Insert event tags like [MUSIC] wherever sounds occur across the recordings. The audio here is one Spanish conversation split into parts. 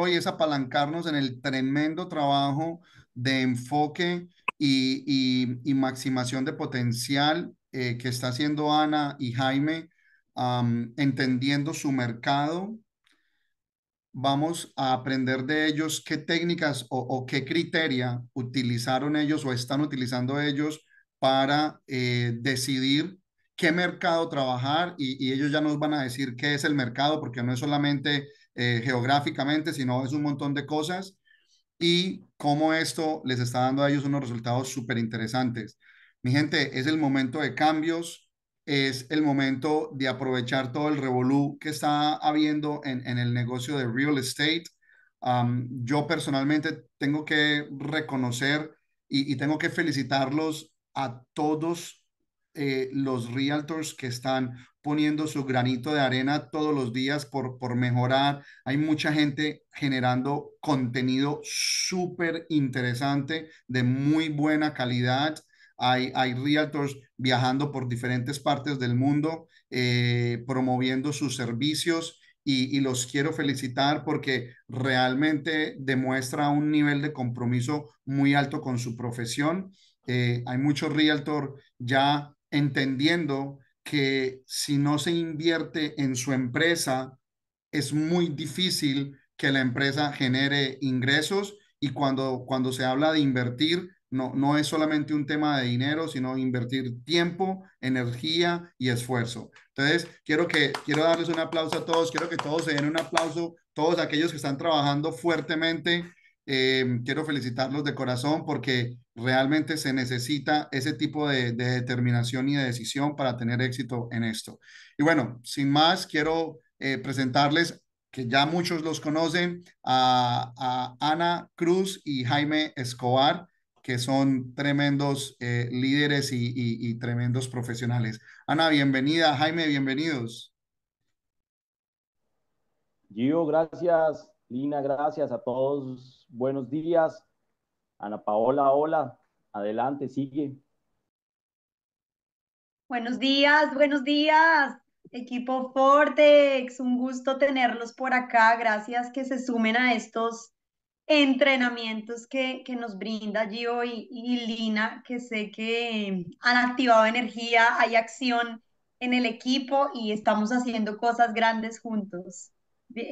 hoy es apalancarnos en el tremendo trabajo de enfoque y, y, maximación de potencial eh, que está haciendo Ana y Jaime, entendiendo su mercado. Vamos a aprender de ellos qué técnicas o, qué criteria utilizaron ellos o están utilizando ellos para eh, decidir qué mercado trabajar y, ellos ya nos van a decir qué es el mercado, porque no es solamente eh, geográficamente, sino es un montón de cosas y cómo esto les está dando a ellos unos resultados súper interesantes. Mi gente, es el momento de cambios, es el momento de aprovechar todo el revolú que está habiendo en, el negocio de real estate. yo personalmente tengo que reconocer y, y tengo que felicitarlos a todos eh, los realtors que están poniendo su granito de arena todos los días por, por mejorar. Hay mucha gente generando contenido súper interesante de muy buena calidad. Hay, hay realtors viajando por diferentes partes del mundo, eh, promoviendo sus servicios y, los quiero felicitar porque realmente demuestra un nivel de compromiso muy alto con su profesión. Eh, hay muchos realtors ya entendiendo que si no se invierte en su empresa, es muy difícil que la empresa genere ingresos y cuando, cuando se habla de invertir, no, no es solamente un tema de dinero, sino invertir tiempo, energía y esfuerzo. Entonces, quiero, que, quiero darles un aplauso a todos, quiero que todos se den un aplauso, todos aquellos que están trabajando fuertemente. Eh, quiero felicitarlos de corazón porque realmente se necesita ese tipo de, determinación y de decisión para tener éxito en esto. Y bueno, sin más, quiero eh, presentarles que ya muchos los conocen, a, Ana Cruz y Jaime Escobar, que son tremendos eh, líderes y, y, tremendos profesionales. Ana, bienvenida. Jaime, bienvenidos. Gio, gracias. Lina, gracias a todos. Buenos días. Ana Paola, hola, adelante, sigue. Buenos días, buenos días, equipo Fortex, un gusto tenerlos por acá, gracias que se sumen a estos entrenamientos que, que nos brinda Gio y, y Lina, que sé que han activado energía, hay acción en el equipo y estamos haciendo cosas grandes juntos.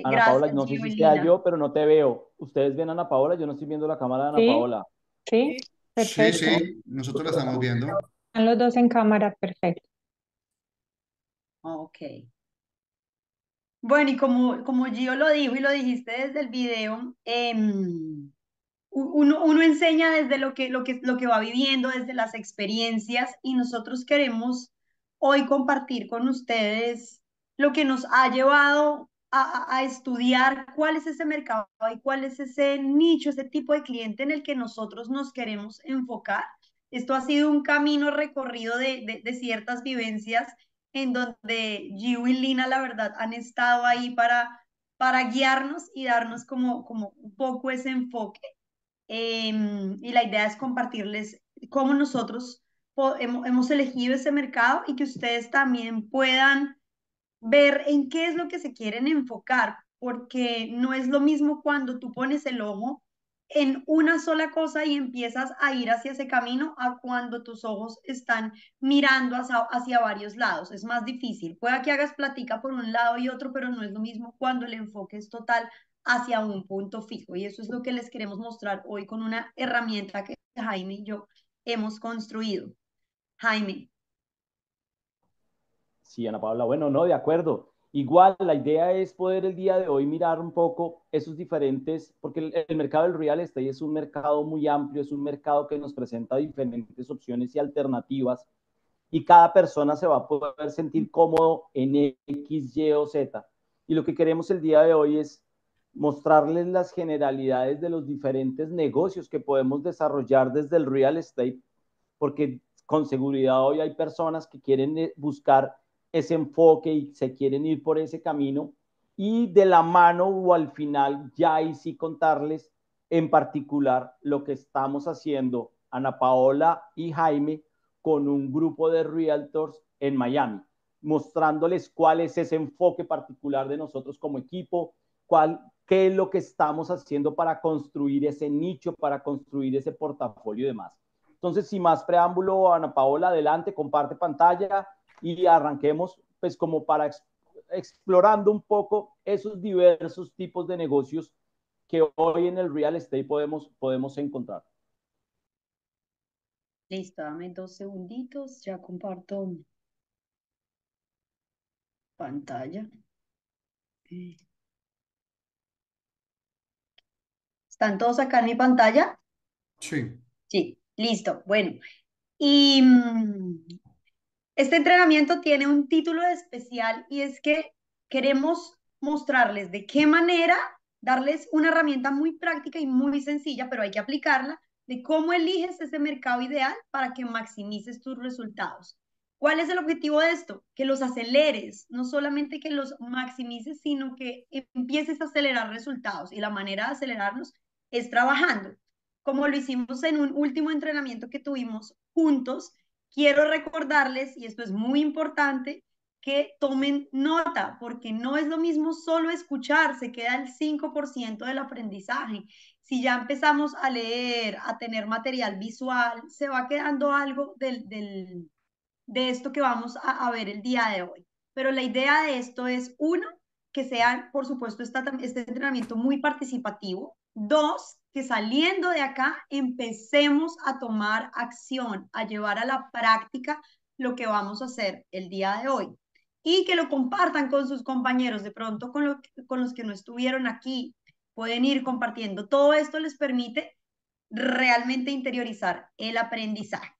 Ana Gracias, Paola, no sé si sea yo, pero no te veo. ¿Ustedes ven a Ana Paola? Yo no estoy viendo la cámara de Ana Paola. Sí, perfecto. Sí, sí, nosotros la estamos viendo. Están los dos en cámara, perfecto. Ok. Bueno, y como, como Gio lo dijo y lo dijiste desde el video, em, uno, uno, enseña desde lo que, lo, que, lo que va viviendo, desde las experiencias, y nosotros queremos hoy compartir con ustedes lo que nos ha llevado a, estudiar cuál es ese mercado y cuál es ese nicho, ese tipo de cliente en el que nosotros nos queremos enfocar. Esto ha sido un camino recorrido de, de, ciertas vivencias en donde Gio y Lina, la verdad, han estado ahí para, para guiarnos y darnos como, como un poco ese enfoque. Em, y la idea es compartirles cómo nosotros hemos elegido ese mercado y que ustedes también puedan ver en qué es lo que se quieren enfocar, porque no es lo mismo cuando tú pones el ojo en una sola cosa y empiezas a ir hacia ese camino a cuando tus ojos están mirando hacia, hacia varios lados. Es más difícil. Puede que hagas platica por un lado y otro, pero no es lo mismo cuando el enfoque es total hacia un punto fijo. Y eso es lo que les queremos mostrar hoy con una herramienta que Jaime y yo hemos construido. Jaime, Sí, Ana Paula, bueno, no, de acuerdo. Igual la idea es poder el día de hoy mirar un poco esos diferentes, porque el, mercado del real estate es un mercado muy amplio, es un mercado que nos presenta diferentes opciones y alternativas y cada persona se va a poder sentir cómodo en X, Y o Z. Y lo que queremos el día de hoy es mostrarles las generalidades de los diferentes negocios que podemos desarrollar desde el real estate, porque con seguridad hoy hay personas que quieren eh, buscar ese enfoque y se quieren ir por ese camino. Y de la mano o al final ya y sí contarles en particular lo que estamos haciendo Ana Paola y Jaime con un grupo de realtors en Miami, mostrándoles cuál es ese enfoque particular de nosotros como equipo, cuál qué es lo que estamos haciendo para construir ese nicho, para construir ese portafolio y demás. Entonces, sin más preámbulo, Ana Paola, adelante, comparte pantalla y arranquemos, pues como para explorando un poco esos diversos tipos de negocios que hoy en el real estate podemos, podemos encontrar. Listo, dame dos segunditos, ya comparto pantalla. ¿Están todos acá en mi pantalla? Sí. Sí, listo. Bueno, y este entrenamiento tiene un título especial y es que queremos mostrarles de qué manera darles una herramienta muy práctica y muy sencilla, pero hay que aplicarla, de cómo eliges ese mercado ideal para que maximices tus resultados. ¿Cuál es el objetivo de esto? Que los aceleres, no solamente que los maximices, sino que empieces a acelerar resultados. Y la manera de acelerarlos es trabajando. Como lo hicimos en un último entrenamiento que tuvimos juntos, quiero recordarles, y esto es muy importante, que tomen nota, porque no es lo mismo solo escuchar, se queda el 5% del aprendizaje. Si ya empezamos a leer, a tener material visual, se va quedando algo del, del, de esto que vamos a, a, ver el día de hoy. Pero la idea de esto es, uno, que sea, por supuesto, esta, este entrenamiento muy participativo. Dos, que saliendo de acá empecemos a tomar acción, a llevar a la práctica lo que vamos a hacer el día de hoy y que lo compartan con sus compañeros, de pronto con, lo, con los que no estuvieron aquí, pueden ir compartiendo. Todo esto les permite realmente interiorizar el aprendizaje.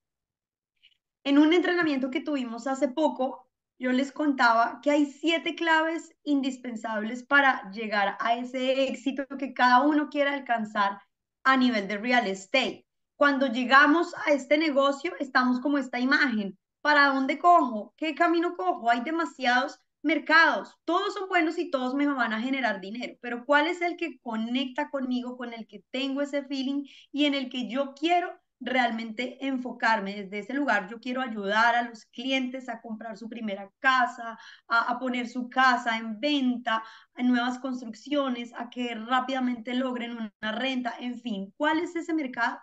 En un entrenamiento que tuvimos hace poco, yo les contaba que hay siete claves indispensables para llegar a ese éxito que cada uno quiera alcanzar a nivel de real estate. Cuando llegamos a este negocio, estamos como esta imagen. ¿Para dónde cojo? ¿Qué camino cojo? Hay demasiados mercados. Todos son buenos y todos me van a generar dinero, pero ¿cuál es el que conecta conmigo, con el que tengo ese feeling y en el que yo quiero realmente enfocarme desde ese lugar. Yo quiero ayudar a los clientes a comprar su primera casa, a, a, poner su casa en venta, en nuevas construcciones, a que rápidamente logren una renta, en fin, ¿cuál es ese mercado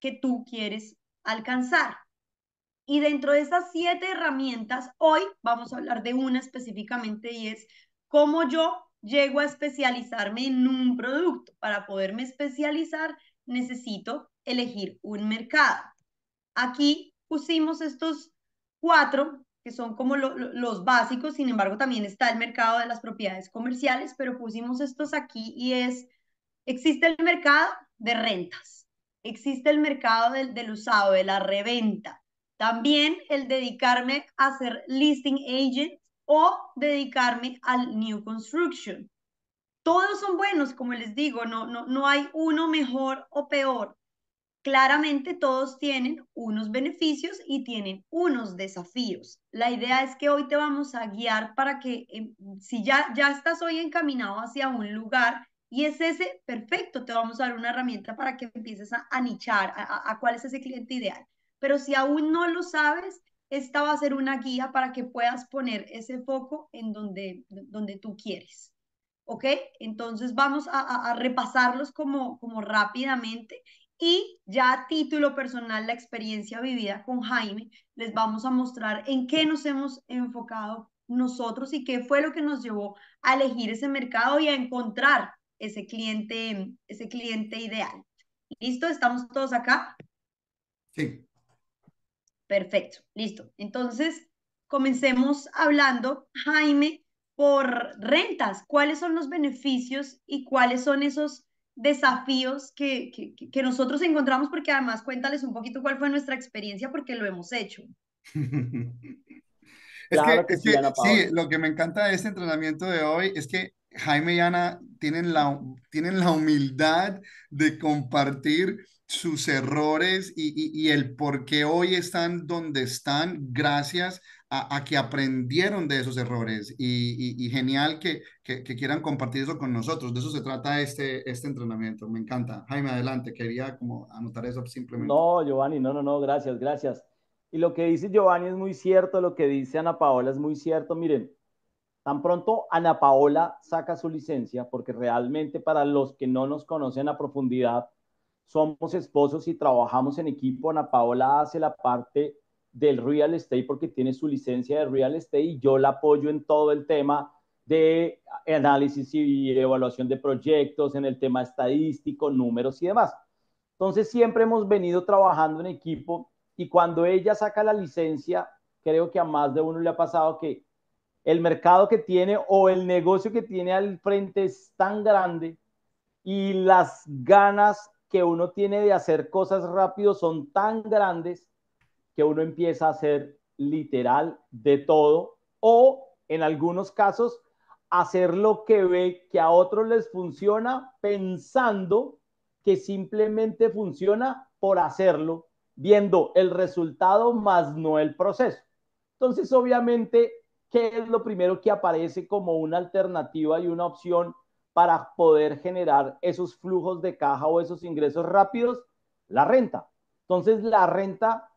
que tú quieres alcanzar? Y dentro de esas siete herramientas, hoy vamos a hablar de una específicamente y es cómo yo llego a especializarme en un producto. Para poderme especializar, necesito elegir un mercado. Aquí pusimos estos cuatro, que son como lo, lo, los básicos, sin embargo también está el mercado de las propiedades comerciales, pero pusimos estos aquí y es, existe el mercado de rentas, existe el mercado del, del usado, de la reventa, también el dedicarme a ser listing agent o dedicarme al new construction. Todos son buenos, como les digo, no, no, no hay uno mejor o peor claramente todos tienen unos beneficios y tienen unos desafíos. La idea es que hoy te vamos a guiar para que em, si ya, ya estás hoy encaminado hacia un lugar y es ese, perfecto, te vamos a dar una herramienta para que empieces a, a nichar a, a cuál es ese cliente ideal. Pero si aún no lo sabes, esta va a ser una guía para que puedas poner ese foco en donde, donde tú quieres. ¿Ok? Entonces vamos a, a repasarlos como, como rápidamente y ya a título personal, la experiencia vivida con Jaime, les vamos a mostrar en qué nos hemos enfocado nosotros y qué fue lo que nos llevó a elegir ese mercado y a encontrar ese cliente, ese cliente ideal. ¿Listo? ¿Estamos todos acá? Sí. Perfecto, listo. Entonces, comencemos hablando, Jaime, por rentas. ¿Cuáles son los beneficios y cuáles son esos desafíos que, que, que, nosotros encontramos, porque además cuéntales un poquito cuál fue nuestra experiencia, porque lo hemos hecho. [LAUGHS] es claro que, que, sí, sí, lo que me encanta de este entrenamiento de hoy es que Jaime y Ana tienen la, tienen la humildad de compartir sus errores y, y, el por qué hoy están donde están gracias a, a que aprendieron de esos errores y, y genial que, que, que, quieran compartir eso con nosotros. De eso se trata este, este entrenamiento. Me encanta. Jaime, adelante. Quería como anotar eso simplemente. No, Giovanni, no, no, no, gracias, gracias. Y lo que dice Giovanni es muy cierto, lo que dice Ana Paola es muy cierto. Miren, Tan pronto Ana Paola saca su licencia, porque realmente para los que no nos conocen a profundidad, somos esposos y trabajamos en equipo. Ana Paola hace la parte del real estate porque tiene su licencia de real estate y yo la apoyo en todo el tema de análisis y evaluación de proyectos, en el tema estadístico, números y demás. Entonces siempre hemos venido trabajando en equipo y cuando ella saca la licencia, creo que a más de uno le ha pasado que el mercado que tiene o el negocio que tiene al frente es tan grande y las ganas que uno tiene de hacer cosas rápido son tan grandes que uno empieza a hacer literal de todo o en algunos casos hacer lo que ve que a otros les funciona pensando que simplemente funciona por hacerlo, viendo el resultado más no el proceso. Entonces, obviamente, ¿qué es lo primero que aparece como una alternativa y una opción para poder generar esos flujos de caja o esos ingresos rápidos? La renta. Entonces, la renta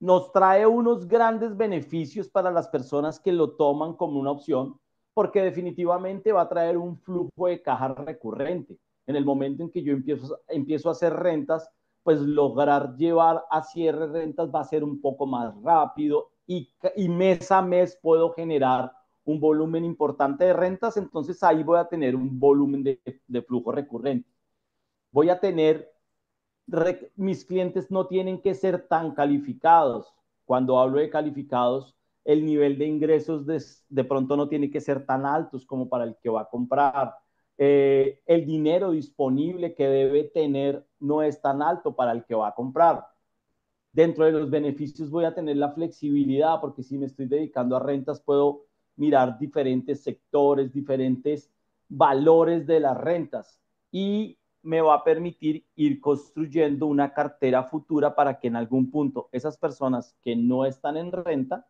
nos trae unos grandes beneficios para las personas que lo toman como una opción, porque definitivamente va a traer un flujo de caja recurrente. En el momento en que yo empiezo, a hacer rentas, pues lograr llevar a cierre rentas va a ser un poco más rápido y mes a mes puedo generar un volumen importante de rentas, entonces ahí voy a tener un volumen de, flujo recurrente. Voy a tener, mis clientes no tienen que ser tan calificados. Cuando hablo de calificados, el nivel de ingresos de, de, pronto no tiene que ser tan altos como para el que va a comprar. Eh, el dinero disponible que debe tener no es tan alto para el que va a comprar. Dentro de los beneficios voy a tener la flexibilidad porque si me estoy dedicando a rentas puedo mirar diferentes sectores, diferentes valores de las rentas y me va a permitir ir construyendo una cartera futura para que en algún punto esas personas que no están en renta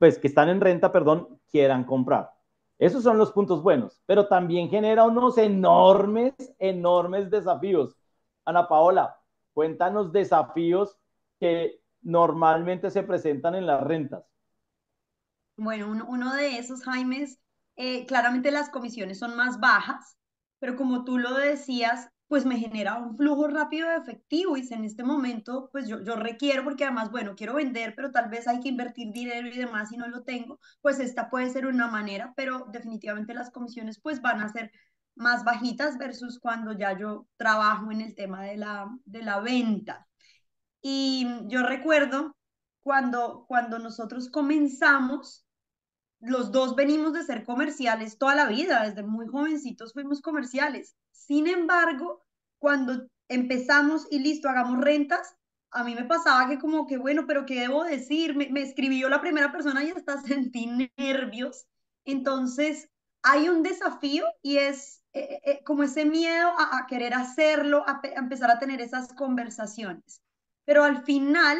pues que están en renta, perdón, quieran comprar. Esos son los puntos buenos, pero también genera unos enormes, enormes desafíos. Ana Paola, cuéntanos desafíos que normalmente se presentan en las rentas. Bueno, uno, de esos, Jaime, eh, claramente las comisiones son más bajas, pero como tú lo decías, pues me genera un flujo rápido de efectivo y en este momento, pues yo, yo requiero, porque además, bueno, quiero vender, pero tal vez hay que invertir dinero y demás y no lo tengo, pues esta puede ser una manera, pero definitivamente las comisiones pues van a ser más bajitas versus cuando ya yo trabajo en el tema de la, de la venta. Y yo recuerdo cuando, cuando nosotros comenzamos, los dos venimos de ser comerciales toda la vida, desde muy jovencitos fuimos comerciales. Sin embargo, cuando empezamos y listo, hagamos rentas, a mí me pasaba que como que, bueno, pero ¿qué debo decir? Me, escribió la primera persona y hasta [LAUGHS] sentí nervios. Entonces, hay un desafío y es eh, eh, eh, como ese miedo a, querer hacerlo, a empezar a tener esas conversaciones. Pero al final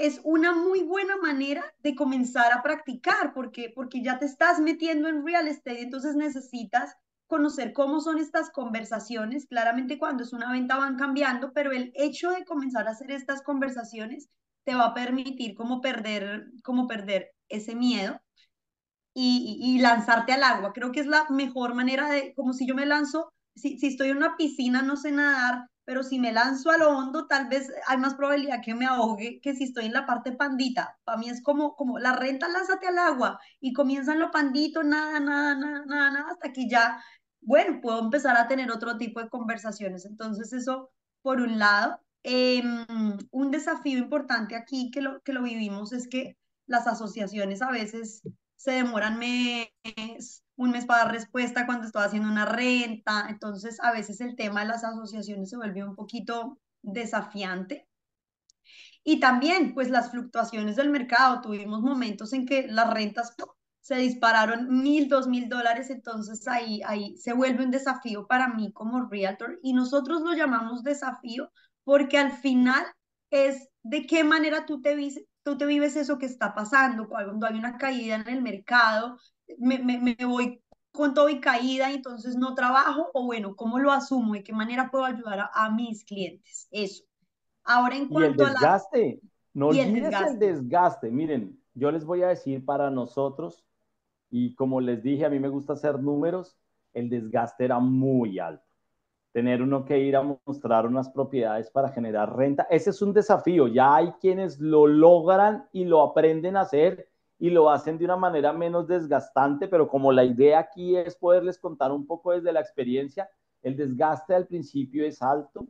es una muy buena manera de comenzar a practicar porque, porque ya te estás metiendo en real estate, entonces necesitas conocer cómo son estas conversaciones. Claramente cuando es una venta van cambiando, pero el hecho de comenzar a hacer estas conversaciones te va a permitir como perder, como perder ese miedo y, lanzarte al agua. Creo que es la mejor manera de, como si yo me lanzo, si, si estoy en una piscina, no sé nadar, pero si me lanzo a lo hondo, tal vez hay más probabilidad que me ahogue que si estoy en la parte pandita. Para mí es como, como la renta, lánzate al agua y comienzan lo pandito, nada, nada, nada, nada, nada, hasta que ya, bueno, puedo empezar a tener otro tipo de conversaciones. Entonces eso, por un lado, em, un desafío importante aquí que lo, que lo vivimos es que las asociaciones a veces se demoran mes, un mes para dar respuesta cuando estoy haciendo una renta. Entonces, a veces el tema de las asociaciones se vuelve un poquito desafiante. Y también, pues las fluctuaciones del mercado. Tuvimos momentos en que las rentas se dispararon mil, dos mil dólares. Entonces, ahí, ahí se vuelve un desafío para mí como realtor. Y nosotros lo llamamos desafío porque al final es de qué manera tú te, tú te vives eso que está pasando, cuando hay una caída en el mercado, me, me, voy con todo y caída y entonces no trabajo, o bueno, ¿cómo lo asumo? ¿De qué manera puedo ayudar a, mis clientes? Eso. Ahora en cuanto y el desgaste, no olvides el desgaste. el desgaste. Miren, yo les voy a decir para nosotros, y como les dije, a mí me gusta hacer números, el desgaste era muy alto. Tener uno que ir a mostrar unas propiedades para generar renta, ese es un desafío. Ya hay quienes lo logran y lo aprenden a hacer y lo hacen de una manera menos desgastante, pero como la idea aquí es poderles contar un poco desde la experiencia, el desgaste al principio es alto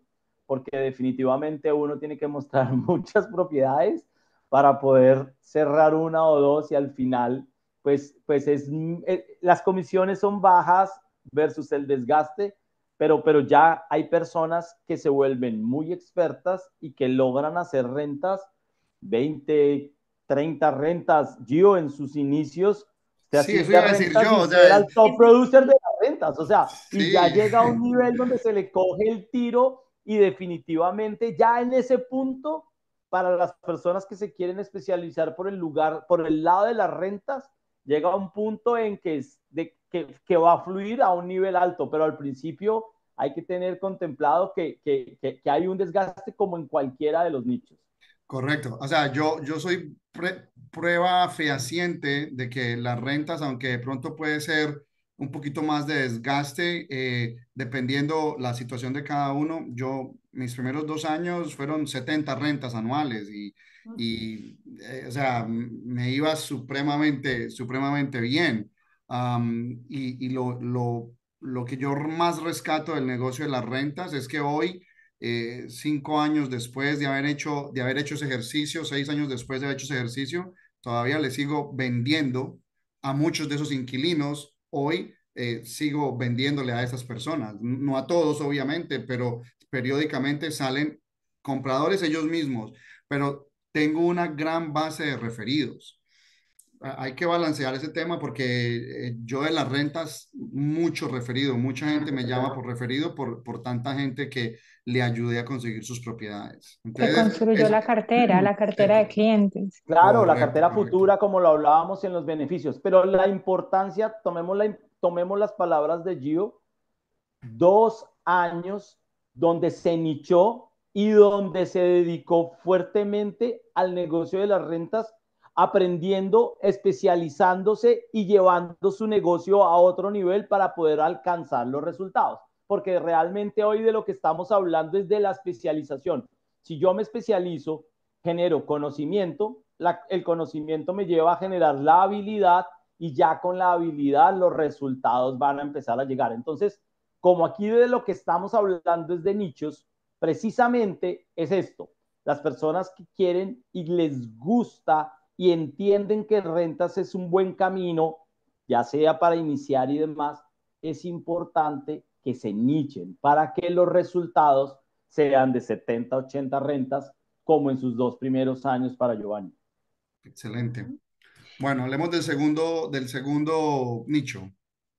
porque definitivamente uno tiene que mostrar [LAUGHS] muchas propiedades para poder cerrar una o dos y al final pues, pues es, eh, las comisiones son bajas versus el desgaste, pero, pero ya hay personas que se vuelven muy expertas y que logran hacer rentas, 20, 30 rentas. Gio en sus inicios, sí, eso iba a decir yo. era el top producer de las rentas, o sea, y ya llega a un nivel donde se le coge el tiro y definitivamente ya en ese punto, para las personas que se quieren especializar por el lugar, por el lado de las rentas, llega a un punto en que, es de, que, que, va a fluir a un nivel alto, pero al principio hay que tener contemplado que, que, que hay un desgaste como en cualquiera de los nichos. Correcto. O sea, yo, yo soy prueba fehaciente de que las rentas, aunque de pronto puede ser un poquito más de desgaste, eh, dependiendo la situación de cada uno. Yo, mis primeros dos años fueron 70 rentas anuales y, y eh, o sea, me iba supremamente, supremamente bien. y, y lo, lo, lo, que yo más rescato del negocio de las rentas es que hoy, eh, cinco años después de haber, hecho, de haber hecho ese ejercicio, seis años después de haber hecho ese ejercicio, todavía le sigo vendiendo a muchos de esos inquilinos. Hoy eh, sigo vendiéndole a esas personas, no a todos obviamente, pero periódicamente salen compradores ellos mismos, pero tengo una gran base de referidos hay que balancear ese tema porque eh, yo de las rentas, mucho referido, mucha gente me llama por referido por, por tanta gente que le ayude a conseguir sus propiedades. Entonces, construyó la cartera, la cartera de clientes. Claro, la cartera futura, como lo hablábamos en los beneficios, pero la importancia, tomemos, la, tomemos las palabras de Gio, dos años donde se nichó y donde se dedicó fuertemente al negocio de las rentas aprendiendo, especializándose y llevando su negocio a otro nivel para poder alcanzar los resultados. Porque realmente hoy de lo que estamos hablando es de la especialización. Si yo me especializo, genero conocimiento, el conocimiento me lleva a generar la habilidad y ya con la habilidad los resultados van a empezar a llegar. Entonces, como aquí de lo que estamos hablando es de nichos, precisamente es esto. Las personas que quieren y les gusta y entienden que rentas es un buen camino, ya sea para iniciar y demás, es importante que se nichen para que los resultados sean de 70, 80 rentas, como en sus dos primeros años para Giovanni. Excelente. Bueno, hablemos del segundo, del segundo nicho.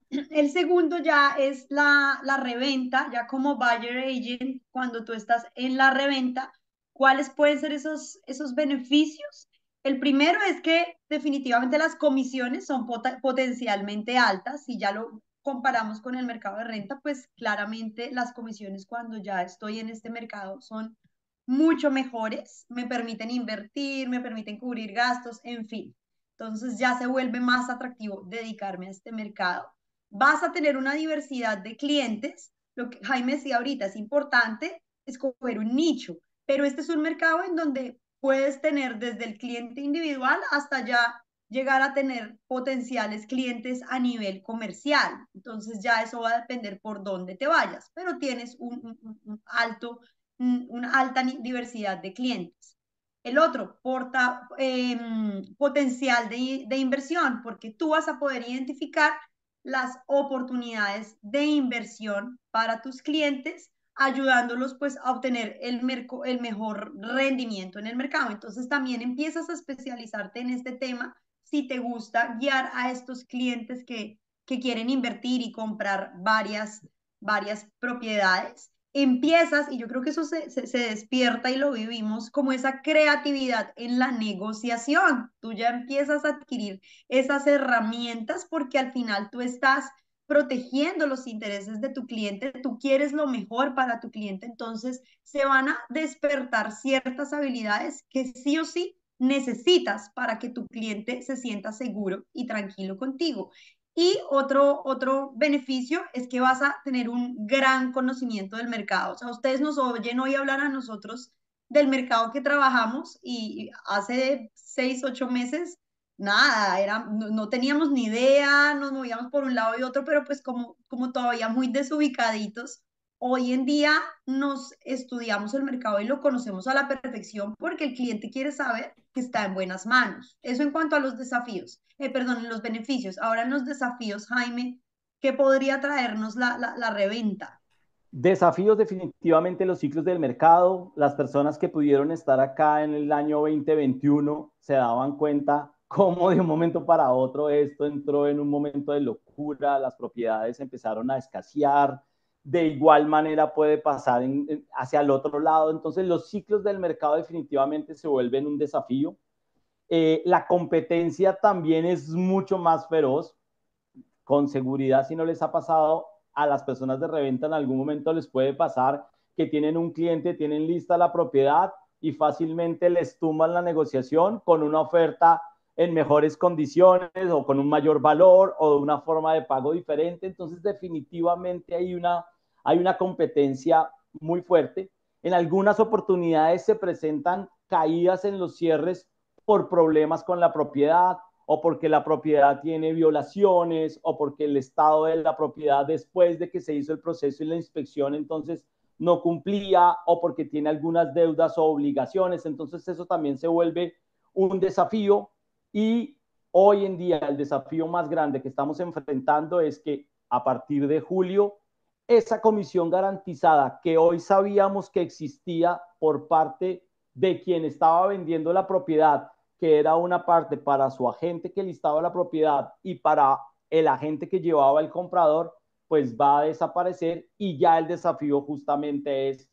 El segundo ya es la, la reventa, ya como buyer agent, cuando tú estás en la reventa, ¿cuáles pueden ser esos, esos beneficios? El primero es que definitivamente las comisiones son potencialmente altas. Si ya lo comparamos con el mercado de renta, pues claramente las comisiones cuando ya estoy en este mercado son mucho mejores, me permiten invertir, me permiten cubrir gastos, en fin. Entonces ya se vuelve más atractivo dedicarme a este mercado. Vas a tener una diversidad de clientes. Lo que Jaime decía ahorita es importante escoger un nicho, pero este es un mercado en donde puedes tener desde el cliente individual hasta ya llegar a tener potenciales clientes a nivel comercial. Entonces ya eso va a depender por dónde te vayas, pero tienes un, alto, una alta diversidad de clientes. El otro, porta, em, potencial de, de inversión, porque tú vas a poder identificar las oportunidades de inversión para tus clientes ayudándolos pues a obtener el, el mejor rendimiento en el mercado. Entonces también empiezas a especializarte en este tema si te gusta guiar a estos clientes que, que quieren invertir y comprar varias, varias propiedades. Empiezas, y yo creo que eso se, se, se despierta y lo vivimos, como esa creatividad en la negociación. Tú ya empiezas a adquirir esas herramientas porque al final tú estás protegiendo los intereses de tu cliente, tú quieres lo mejor para tu cliente, entonces se van a despertar ciertas habilidades que sí o sí necesitas para que tu cliente se sienta seguro y tranquilo contigo. Y otro, otro beneficio es que vas a tener un gran conocimiento del mercado. O sea, ustedes nos oyen hoy hablar a nosotros del mercado que trabajamos y hace seis, ocho meses, nada, era, no, teníamos ni idea, nos movíamos por un lado y otro, pero pues como, como todavía muy desubicaditos, hoy en día nos estudiamos el mercado y lo conocemos a la perfección porque el cliente quiere saber que está en buenas manos. Eso en cuanto a los desafíos, eh, perdón, los beneficios. Ahora en los desafíos, Jaime, ¿qué podría traernos la, la, la reventa? Desafíos definitivamente los ciclos del mercado. Las personas que pudieron estar acá en el año 2021 se daban cuenta cómo de un momento para otro esto entró en un momento de locura, las propiedades empezaron a escasear, de igual manera puede pasar hacia el otro lado. Entonces los ciclos del mercado definitivamente se vuelven un desafío. Eh, la competencia también es mucho más feroz. Con seguridad, si no les ha pasado a las personas de reventa, en algún momento les puede pasar que tienen un cliente, tienen lista la propiedad y fácilmente les tumban la negociación con una oferta en mejores condiciones o con un mayor valor o de una forma de pago diferente. Entonces, definitivamente hay una, hay una competencia muy fuerte. En algunas oportunidades se presentan caídas en los cierres por problemas con la propiedad o porque la propiedad tiene violaciones o porque el estado de la propiedad después de que se hizo el proceso y la inspección entonces no cumplía o porque tiene algunas deudas o obligaciones. Entonces eso también se vuelve un desafío y hoy en día el desafío más grande que estamos enfrentando es que a partir de julio, esa comisión garantizada que hoy sabíamos que existía por parte de quien estaba vendiendo la propiedad, que era una parte para su agente que listaba la propiedad y para el agente que llevaba el comprador, pues va a desaparecer y ya el desafío justamente es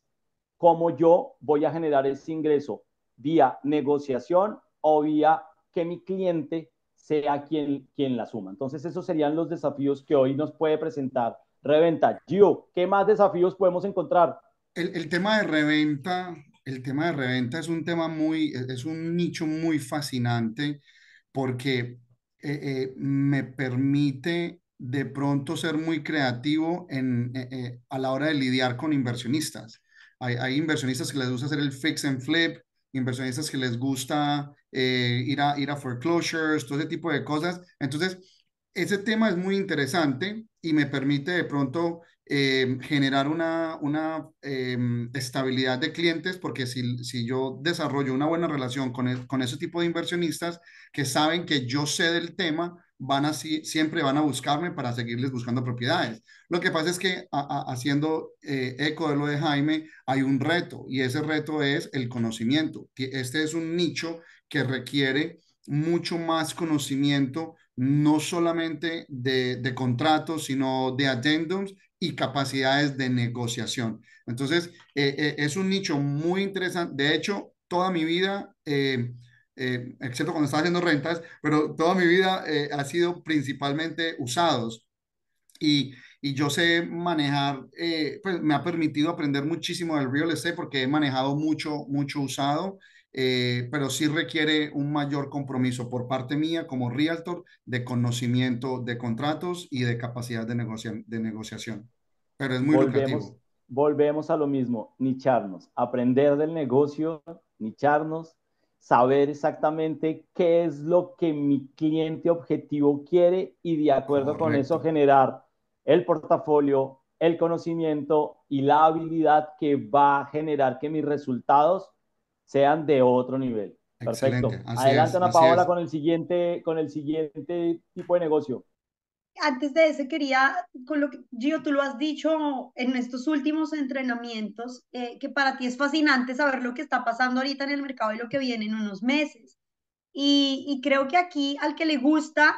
cómo yo voy a generar ese ingreso vía negociación o vía que mi cliente sea quien, quien la suma. Entonces, esos serían los desafíos que hoy nos puede presentar Reventa. Gio, ¿qué más desafíos podemos encontrar? El, el, tema de reventa, el tema de reventa es un tema muy, es un nicho muy fascinante porque eh, eh, me permite de pronto ser muy creativo en, eh, a la hora de lidiar con inversionistas. Hay, hay, inversionistas que les gusta hacer el fix and flip, inversionistas que les gusta eh, ir, a, ir a foreclosures, todo ese tipo de cosas. Entonces, ese tema es muy interesante y me permite de pronto eh, generar una, una em, estabilidad de clientes, porque si, si yo desarrollo una buena relación con, e, con ese tipo de inversionistas que saben que yo sé del tema, van a, siempre van a buscarme para seguirles buscando propiedades. Lo que pasa es que haciendo eh, eco de lo de Jaime, hay un reto y ese reto es el conocimiento. Este es un nicho que requiere mucho más conocimiento, no solamente de, de contratos, sino de addendums y capacidades de negociación. Entonces, eh, eh, es un nicho muy interesante. De hecho, toda mi vida... Eh, excepto cuando estaba haciendo rentas, pero toda mi vida ha sido principalmente usados. Y, y yo sé manejar, pues me ha permitido aprender muchísimo del real estate porque he manejado mucho, mucho usado, pero sí requiere un mayor compromiso por parte mía como realtor de conocimiento de contratos y de capacidad de, de negociación. Pero es muy volvemos, lucrativo. Volvemos a lo mismo, nicharnos, aprender del negocio, nicharnos, saber exactamente qué es lo que mi cliente objetivo quiere y de acuerdo con eso generar el portafolio, el conocimiento y la habilidad que va a generar que mis resultados sean de otro nivel. Perfecto. Adelante, Ana Paola, con el, siguiente, con el siguiente tipo de negocio antes de ese quería, con lo que Gio, tú lo has dicho en estos últimos entrenamientos, eh, que para ti es fascinante saber lo que está pasando ahorita en el mercado y lo que viene en unos meses. Y, y creo que aquí al que le gusta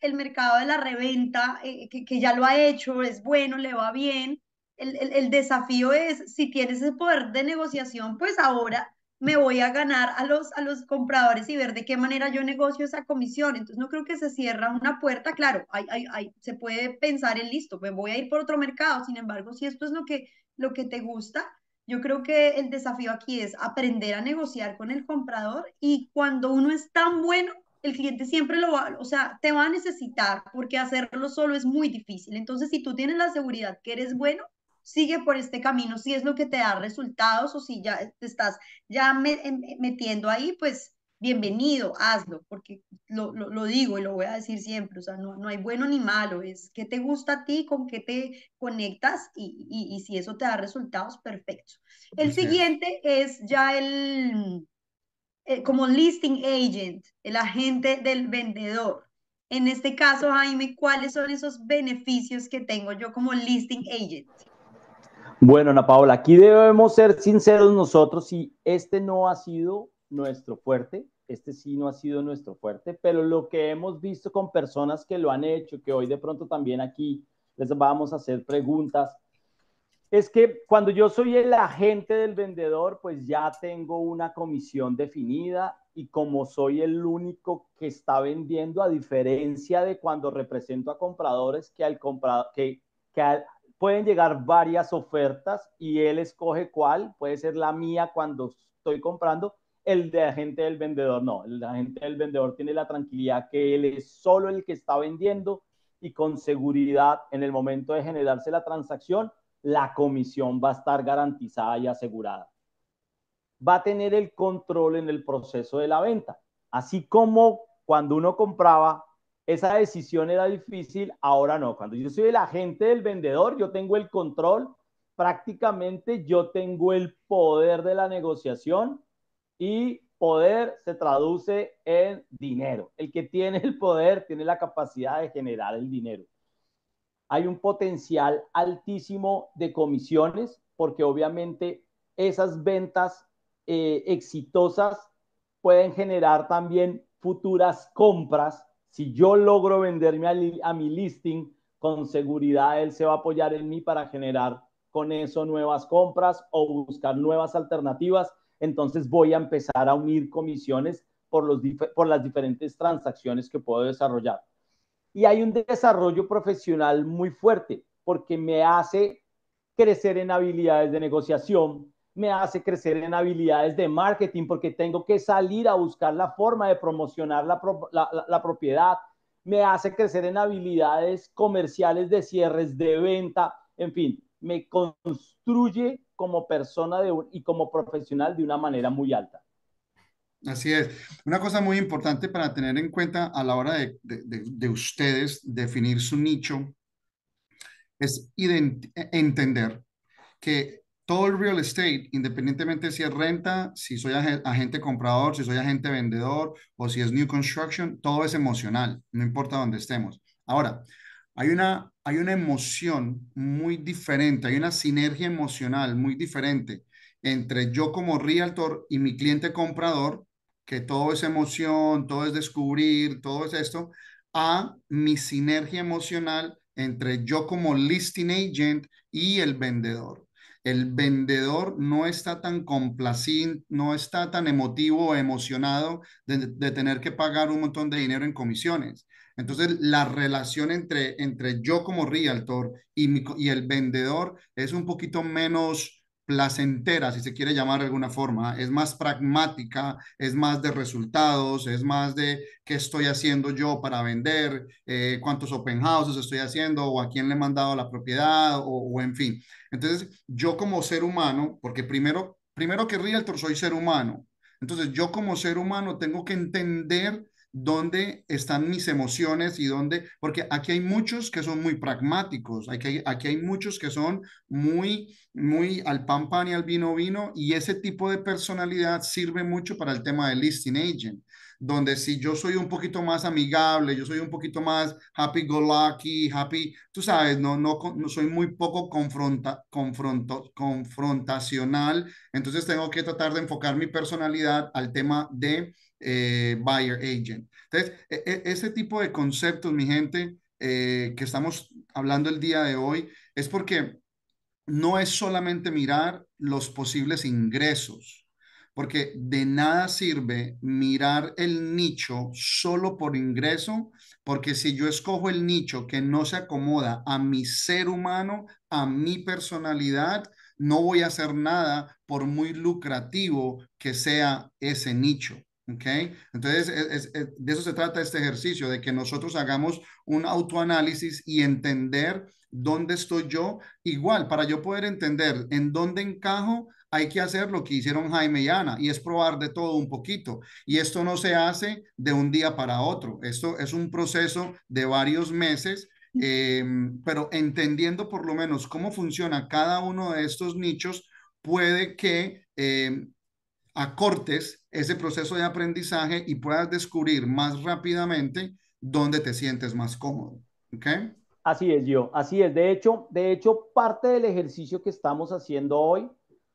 el mercado de la reventa, eh, que, que, ya lo ha hecho, es bueno, le va bien, el, el, el desafío es, si tienes ese poder de negociación, pues ahora me voy a ganar a los, a los compradores y ver de qué manera yo negocio esa comisión. Entonces no creo que se cierra una puerta, claro, hay, hay, hay, se puede pensar en listo, me voy a ir por otro mercado, sin embargo, si esto es lo que, lo que te gusta, Yo creo que el desafío aquí es aprender a negociar con el comprador y cuando uno es tan bueno, el cliente siempre lo va, o sea, te va a necesitar porque hacerlo solo es muy difícil. Entonces, si tú tienes la seguridad que eres bueno, sigue por este camino. Si es lo que te da resultados o si ya te estás ya metiendo ahí, pues bienvenido, hazlo, porque lo, lo, digo y lo voy a decir siempre, o sea, no, no hay bueno ni malo, es qué te gusta a ti, con qué te conectas y, y, si eso te da resultados, perfecto. El siguiente es ya el, eh, como listing agent, el agente del vendedor. En este caso, Jaime, ¿cuáles son esos beneficios que tengo yo como listing agent? Bueno, Ana Paola, aquí debemos ser sinceros nosotros y este no ha sido nuestro fuerte, este sí no ha sido nuestro fuerte, pero lo que hemos visto con personas que lo han hecho, que hoy de pronto también aquí les vamos a hacer preguntas, es que cuando yo soy el agente del vendedor, pues ya tengo una comisión definida y como soy el único que está vendiendo, a diferencia de cuando represento a compradores que al comprador, que, que pueden llegar varias ofertas y él escoge cuál, puede ser la mía cuando estoy comprando, el de agente del vendedor no, el agente del vendedor tiene la tranquilidad que él es solo el que está vendiendo y con seguridad en el momento de generarse la transacción la comisión va a estar garantizada y asegurada. Va a tener el control en el proceso de la venta. Así como cuando uno compraba, esa decisión era difícil, ahora no. Cuando yo soy el agente del vendedor, yo tengo el control, prácticamente yo tengo el poder de la negociación y poder se traduce en dinero. El que tiene el poder tiene la capacidad de generar el dinero hay un potencial altísimo de comisiones porque obviamente esas ventas eh, exitosas pueden generar también futuras compras. Si yo logro venderme a, mi listing, con seguridad él se va a apoyar en mí para generar con eso nuevas compras o buscar nuevas alternativas. Entonces voy a empezar a unir comisiones por las diferentes transacciones que puedo desarrollar y hay un desarrollo profesional muy fuerte porque me hace crecer en habilidades de negociación, me hace crecer en habilidades de marketing porque tengo que salir a buscar la forma de promocionar la, la, propiedad, me hace crecer en habilidades comerciales de cierres de venta, en fin, me construye como persona de y como profesional de una manera muy alta. Así es. Una cosa muy importante para tener en cuenta a la hora de, de, ustedes definir su nicho es entender que todo el real estate, independientemente si es renta, si soy agente comprador, si soy agente vendedor o si es new construction, todo es emocional, no importa dónde estemos. Ahora, hay una, hay una emoción muy diferente, hay una sinergia emocional muy diferente entre yo como realtor y mi cliente comprador que todo es emoción, todo es descubrir, todo es esto, a mi sinergia emocional entre yo como listing agent y el vendedor. El vendedor no está tan complacido, no está tan emotivo o emocionado de, tener que pagar un montón de dinero en comisiones. Entonces, la relación entre, entre yo como realtor y, y el vendedor es un poquito menos placentera, si se quiere llamar de alguna forma, es más pragmática, es más de resultados, es más de qué estoy haciendo yo para vender, eh, cuántos open houses estoy haciendo o a quién le he mandado la propiedad o, o, en fin. Entonces, yo como ser humano, porque primero, primero que realtor soy ser humano, entonces yo como ser humano tengo que entender dónde están mis emociones y dónde, porque aquí hay muchos que son muy pragmáticos, aquí hay, aquí hay muchos que son muy, muy al pan pan y al vino vino, y ese tipo de personalidad sirve mucho para el tema del listing agent, donde si yo soy un poquito más amigable, yo soy un poquito más happy go lucky, happy, tú sabes, no, no, no soy muy poco confronta, confronto, confrontacional, entonces tengo que tratar de enfocar mi personalidad al tema de eh, buyer agent. Entonces, e, e, ese tipo de conceptos, mi gente, eh, que estamos hablando el día de hoy, es porque no es solamente mirar los posibles ingresos, porque de nada sirve mirar el nicho solo por ingreso, porque si yo escojo el nicho que no se acomoda a mi ser humano, a mi personalidad, no voy a hacer nada por muy lucrativo que sea ese nicho. ¿Ok? Entonces, de eso se trata este ejercicio, de que nosotros hagamos un autoanálisis y entender dónde estoy yo. Igual, para yo poder entender en dónde encajo, hay que hacer lo que hicieron Jaime y Ana, y es probar de todo un poquito. Y esto no se hace de un día para otro. Esto es un proceso de varios meses em, pero entendiendo por lo menos cómo funciona cada uno de estos nichos, puede que eh, acortes ese proceso de aprendizaje y puedas descubrir más rápidamente dónde te sientes más cómodo. ¿Ok? Así es, yo. Así es. De hecho, de hecho, parte del ejercicio que estamos haciendo hoy,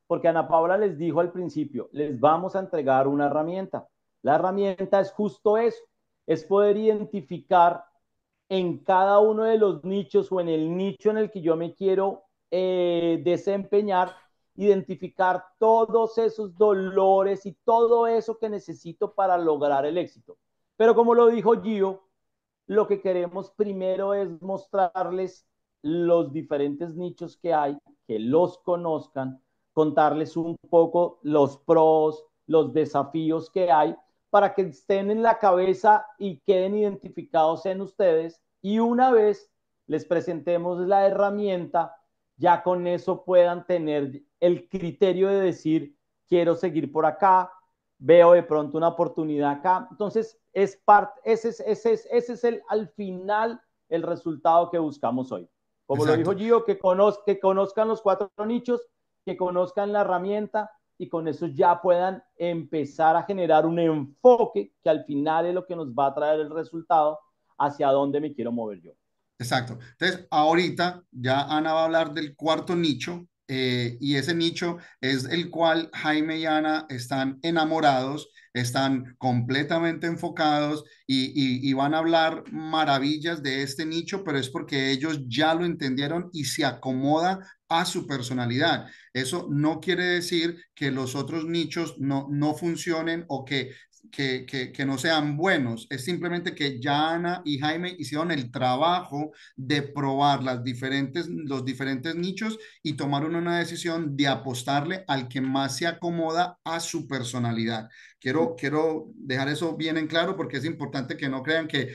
porque Ana Paula les dijo al principio, les vamos a entregar una herramienta. La herramienta es justo eso, es poder identificar en cada uno de los nichos o en el nicho en el que yo me quiero eh, desempeñar identificar todos esos dolores y todo eso que necesito para lograr el éxito. Pero como lo dijo Gio, lo que queremos primero es mostrarles los diferentes nichos que hay, que los conozcan, contarles un poco los pros, los desafíos que hay, para que estén en la cabeza y queden identificados en ustedes. Y una vez les presentemos la herramienta, ya con eso puedan tener el criterio de decir, quiero seguir por acá, veo de pronto una oportunidad acá. Entonces, es parte, ese es, ese es, ese es el, al final el resultado que buscamos hoy. Como lo dijo Gio, que, que conozcan los cuatro nichos, que conozcan la herramienta y con eso ya puedan empezar a generar un enfoque que al final es lo que nos va a traer el resultado hacia dónde me quiero mover yo. Exacto. Entonces, ahorita ya Ana va a hablar del cuarto nicho, eh, y ese nicho es el cual Jaime y Ana están enamorados, están completamente enfocados y, van a hablar maravillas de este nicho, pero es porque ellos ya lo entendieron y se acomoda a su personalidad. Eso no quiere decir que los otros nichos no, funcionen o que que, no sean buenos, es simplemente que Yana y Jaime hicieron el trabajo de probar las diferentes, los diferentes nichos y tomaron una decisión de apostarle al que más se acomoda a su personalidad. Quiero, quiero dejar eso bien en claro porque es importante que no crean que,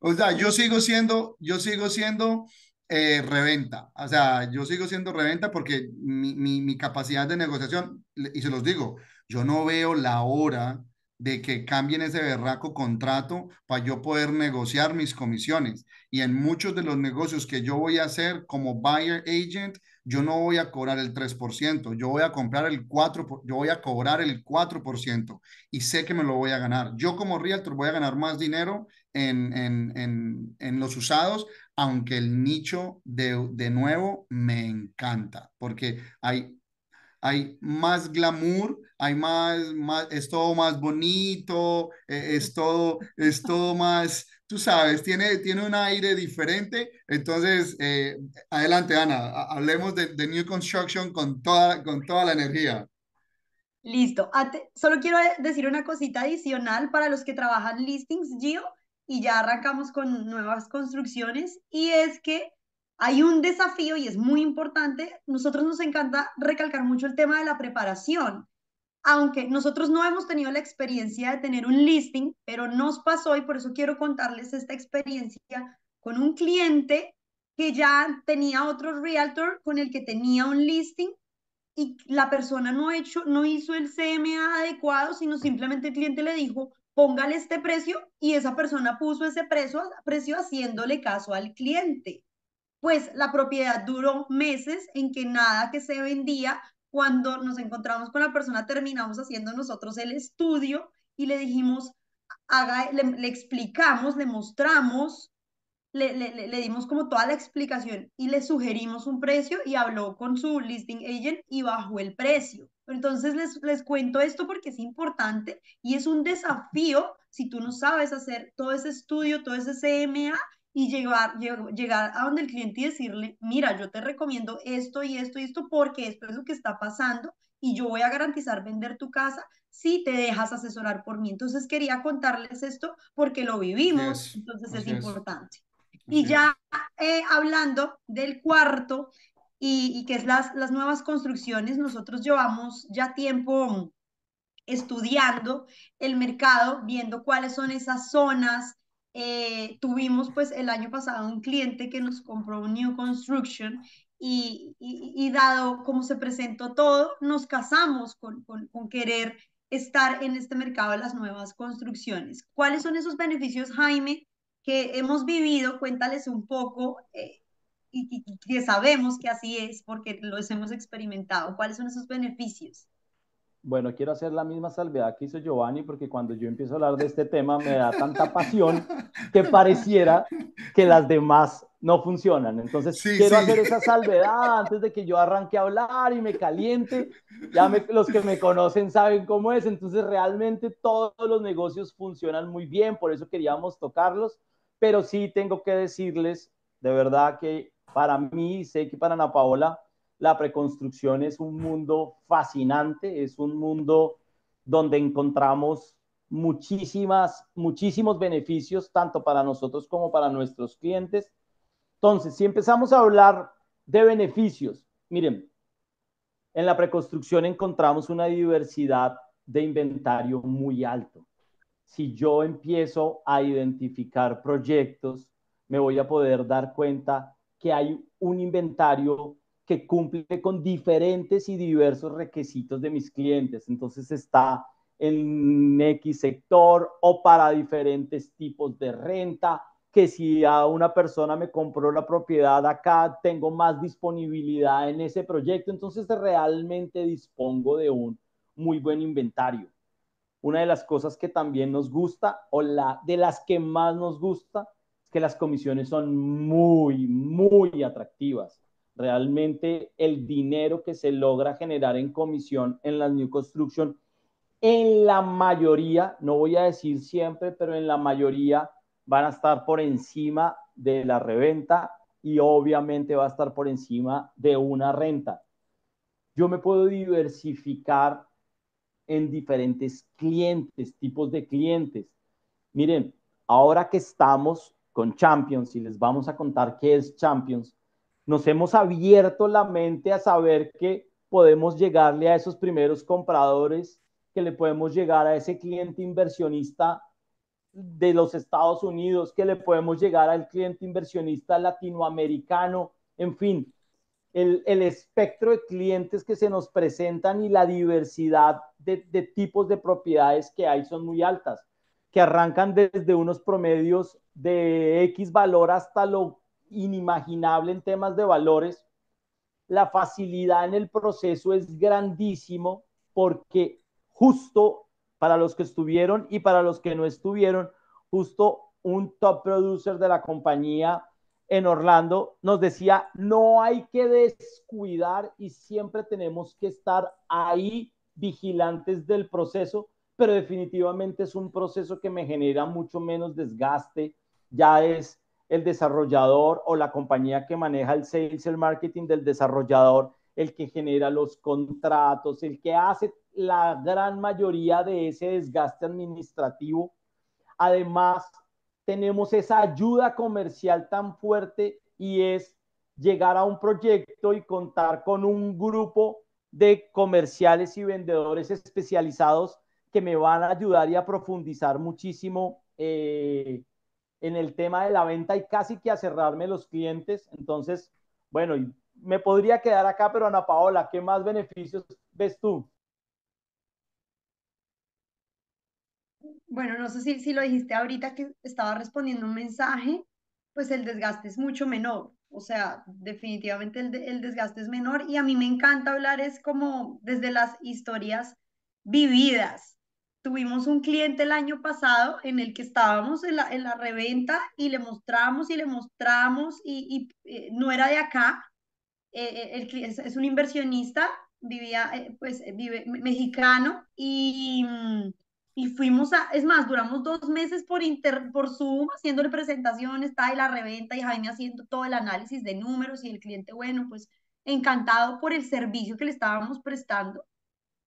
o sea, yo sigo siendo, yo sigo siendo... Eh, reventa. O sea, yo sigo siendo reventa porque mi, mi, capacidad de negociación, y se los digo, yo no veo la hora de que cambien ese berraco contrato para yo poder negociar mis comisiones. Y en muchos de los negocios que yo voy a hacer como buyer agent, yo no voy a cobrar el 3%, yo voy a comprar el 4%, yo voy a cobrar el 4% y sé que me lo voy a ganar. Yo como realtor voy a ganar más dinero en, en, en, en los usados, aunque el nicho de, de nuevo me encanta, porque hay hay más glamour, hay más, más, es todo más bonito, e, es todo, es todo más, tú sabes, tiene, tiene un aire diferente. Entonces, eh, adelante, Ana, hablemos de, de, New Construction con toda, con toda la energía. Listo. Solo quiero decir una cosita adicional para los que trabajan listings, Gio, y ya arrancamos con nuevas construcciones, y es que hay un desafío y es muy importante. Nosotros nos encanta recalcar mucho el tema de la preparación. Aunque nosotros no hemos tenido la experiencia de tener un listing, pero nos pasó y por eso quiero contarles esta experiencia con un cliente que ya tenía otro realtor con el que tenía un listing y la persona no, hecho, no hizo el CMA adecuado, sino simplemente el cliente le dijo, póngale este precio y esa persona puso ese precio, precio haciéndole caso al cliente pues la propiedad duró meses en que nada que se vendía. Cuando nos encontramos con la persona, terminamos haciendo nosotros el estudio y le dijimos, haga, le, explicamos, le mostramos, le, le, le, dimos como toda la explicación y le sugerimos un precio y habló con su listing agent y bajó el precio. Entonces les, les cuento esto porque es importante y es un desafío si tú no sabes hacer todo ese estudio, todo ese CMA y llegar, llegar a donde el cliente y decirle, mira, yo te recomiendo esto y esto y esto porque esto es lo que está pasando y yo voy a garantizar vender tu casa si te dejas asesorar por mí. Entonces quería contarles esto porque lo vivimos, entonces es importante. y ya eh, hablando del cuarto, y, y que es las, las nuevas construcciones. Nosotros llevamos ya tiempo estudiando el mercado, viendo cuáles son esas zonas. Eh, tuvimos pues el año pasado un cliente que nos compró un New Construction y, dado cómo se presentó todo, nos casamos con, con, con, querer estar en este mercado de las nuevas construcciones. ¿Cuáles son esos beneficios, Jaime, que hemos vivido? Cuéntales un poco eh, y, y que sabemos que así es porque los hemos experimentado. ¿Cuáles son esos beneficios? Bueno, quiero hacer la misma salvedad que hizo Giovanni, porque cuando yo empiezo a hablar de este tema me da tanta pasión que pareciera que las demás no funcionan. Entonces, quiero hacer esa salvedad antes de que yo arranque a hablar y me caliente. Ya los que me conocen saben cómo es. Entonces, realmente todos los negocios funcionan muy bien, por eso queríamos tocarlos. Pero sí tengo que decirles, de verdad que para mí, sé que para Ana Paola, la preconstrucción es un mundo fascinante, es un mundo donde encontramos muchísimas, muchísimos beneficios, tanto para nosotros como para nuestros clientes. Entonces, si empezamos a hablar de beneficios, miren, en la preconstrucción encontramos una diversidad de inventario muy alto. Si yo empiezo a identificar proyectos, me voy a poder dar cuenta que hay un inventario que cumple con diferentes y diversos requisitos de mis clientes. Entonces está en X sector o para diferentes tipos de renta, que si a una persona me compró la propiedad acá, tengo más disponibilidad en ese proyecto, entonces realmente dispongo de un muy buen inventario. Una de las cosas que también nos gusta o la de las que más nos gusta es que las comisiones son muy, muy atractivas realmente el dinero que se logra generar en comisión en la New Construction, en la mayoría, no voy a decir siempre, pero en la mayoría van a estar por encima de la reventa y obviamente va a estar por encima de una renta. Yo me puedo diversificar en diferentes clientes, tipos de clientes. Miren, ahora que estamos con Champions y les vamos a contar qué es Champions, nos hemos abierto la mente a saber que podemos llegarle a esos primeros compradores, que le podemos llegar a ese cliente inversionista de los Estados Unidos, que le podemos llegar al cliente inversionista latinoamericano, en fin, el, el espectro de clientes que se nos presentan y la diversidad de, de tipos de propiedades que hay son muy altas, que arrancan desde unos promedios de X valor hasta lo inimaginable en temas de valores. La facilidad en el proceso es grandísimo porque justo para los que estuvieron y para los que no estuvieron, justo un top producer de la compañía en Orlando nos decía, no hay que descuidar y siempre tenemos que estar ahí vigilantes del proceso, pero definitivamente es un proceso que me genera mucho menos desgaste, ya es el desarrollador o la compañía que maneja el sales, el marketing del desarrollador, el que genera los contratos, el que hace la gran mayoría de ese desgaste administrativo. Además, tenemos esa ayuda comercial tan fuerte y es llegar a un proyecto y contar con un grupo de comerciales y vendedores especializados que me van a ayudar y a profundizar muchísimo eh, en el tema de la venta y casi que a cerrarme los clientes. Entonces, bueno, me podría quedar acá, pero Ana Paola, ¿qué más beneficios ves tú? Bueno, no sé si, si lo dijiste ahorita que estaba respondiendo un mensaje, pues el desgaste es mucho menor. O sea, definitivamente el, el desgaste es menor y a mí me encanta hablar es como desde las historias vividas, Tuvimos un cliente el año pasado en el que estábamos en la, en la reventa y le mostramos y le mostramos y, y eh, no era de acá, eh, eh, el, es, es, un inversionista, vivía, pues vive mexicano y, mm, y fuimos a, es más, duramos dos meses por, inter, por Zoom haciéndole presentaciones, está de la reventa y Jaime haciendo todo el análisis de números y el cliente, bueno, pues encantado por el servicio que le estábamos prestando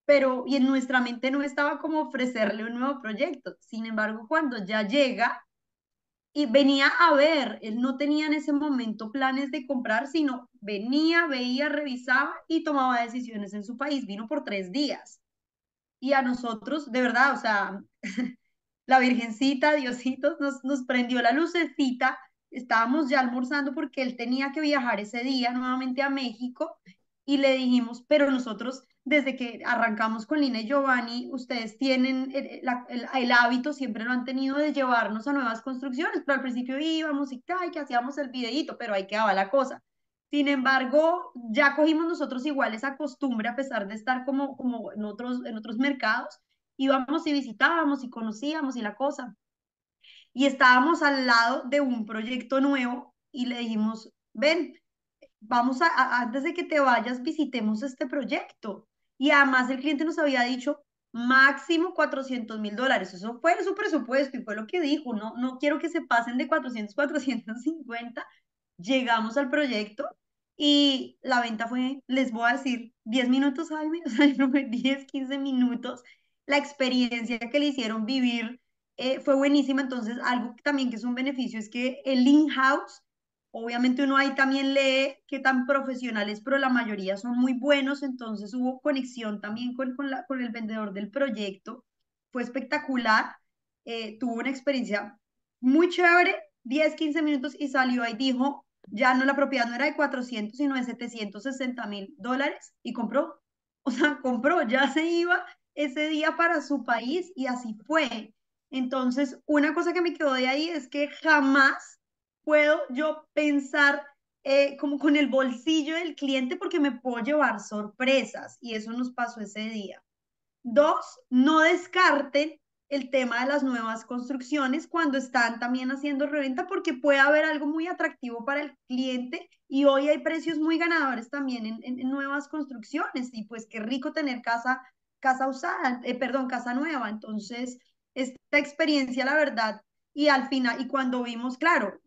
pero y en nuestra mente no estaba como ofrecerle un nuevo proyecto. Sin embargo, cuando ya llega, y venía a ver, él no tenía en ese momento planes de comprar, sino venía, veía, revisaba y tomaba decisiones en su país. Vino por tres días. Y a nosotros, de verdad, o sea, [LAUGHS] la Virgencita, Diosito, nos, nos prendió la lucecita. Estábamos ya almorzando porque él tenía que viajar ese día nuevamente a México y le dijimos, pero nosotros desde que arrancamos con Lina y Giovanni, ustedes tienen el, el, hábito, siempre lo han tenido de llevarnos a nuevas construcciones, pero al principio íbamos y ay, que hacíamos el videíto, pero ahí quedaba la cosa. Sin embargo, ya cogimos nosotros igual esa costumbre, a pesar de estar como, como en, otros, en otros mercados, íbamos y visitábamos y conocíamos y la cosa. Y estábamos al lado de un proyecto nuevo y le dijimos, ven, vamos a, antes de que te vayas, visitemos este proyecto. Y además el cliente nos había dicho máximo 400 mil dólares. Eso fue su presupuesto y fue lo que dijo. No, no quiero que se pasen de 400, 450. Llegamos al proyecto y la venta fue, les voy a decir, 10 minutos, Jaime, [LAUGHS] o sea, no fue 10, 15 minutos. La experiencia que le hicieron vivir eh, fue buenísima. Entonces, algo también que es un beneficio es que el in-house Obviamente uno ahí también lee qué tan profesionales, pero la mayoría son muy buenos, entonces hubo conexión también con, con, la, con el vendedor del proyecto. Fue espectacular, eh, tuvo una experiencia muy chévere, 10, 15 minutos y salió ahí, dijo, ya no la propiedad no era de 400, sino de 760 mil dólares y compró. O sea, compró, ya se iba ese día para su país y así fue. Entonces, una cosa que me quedó de ahí es que jamás puedo yo pensar eh, como con el bolsillo del cliente porque me puedo llevar sorpresas y eso nos pasó ese día. Dos, no descarten el tema de las nuevas construcciones cuando están también haciendo reventa porque puede haber algo muy atractivo para el cliente y hoy hay precios muy ganadores también en, en, nuevas construcciones y pues qué rico tener casa, casa usada, eh, perdón, casa nueva. Entonces, esta experiencia, la verdad, y al final, y cuando vimos, claro,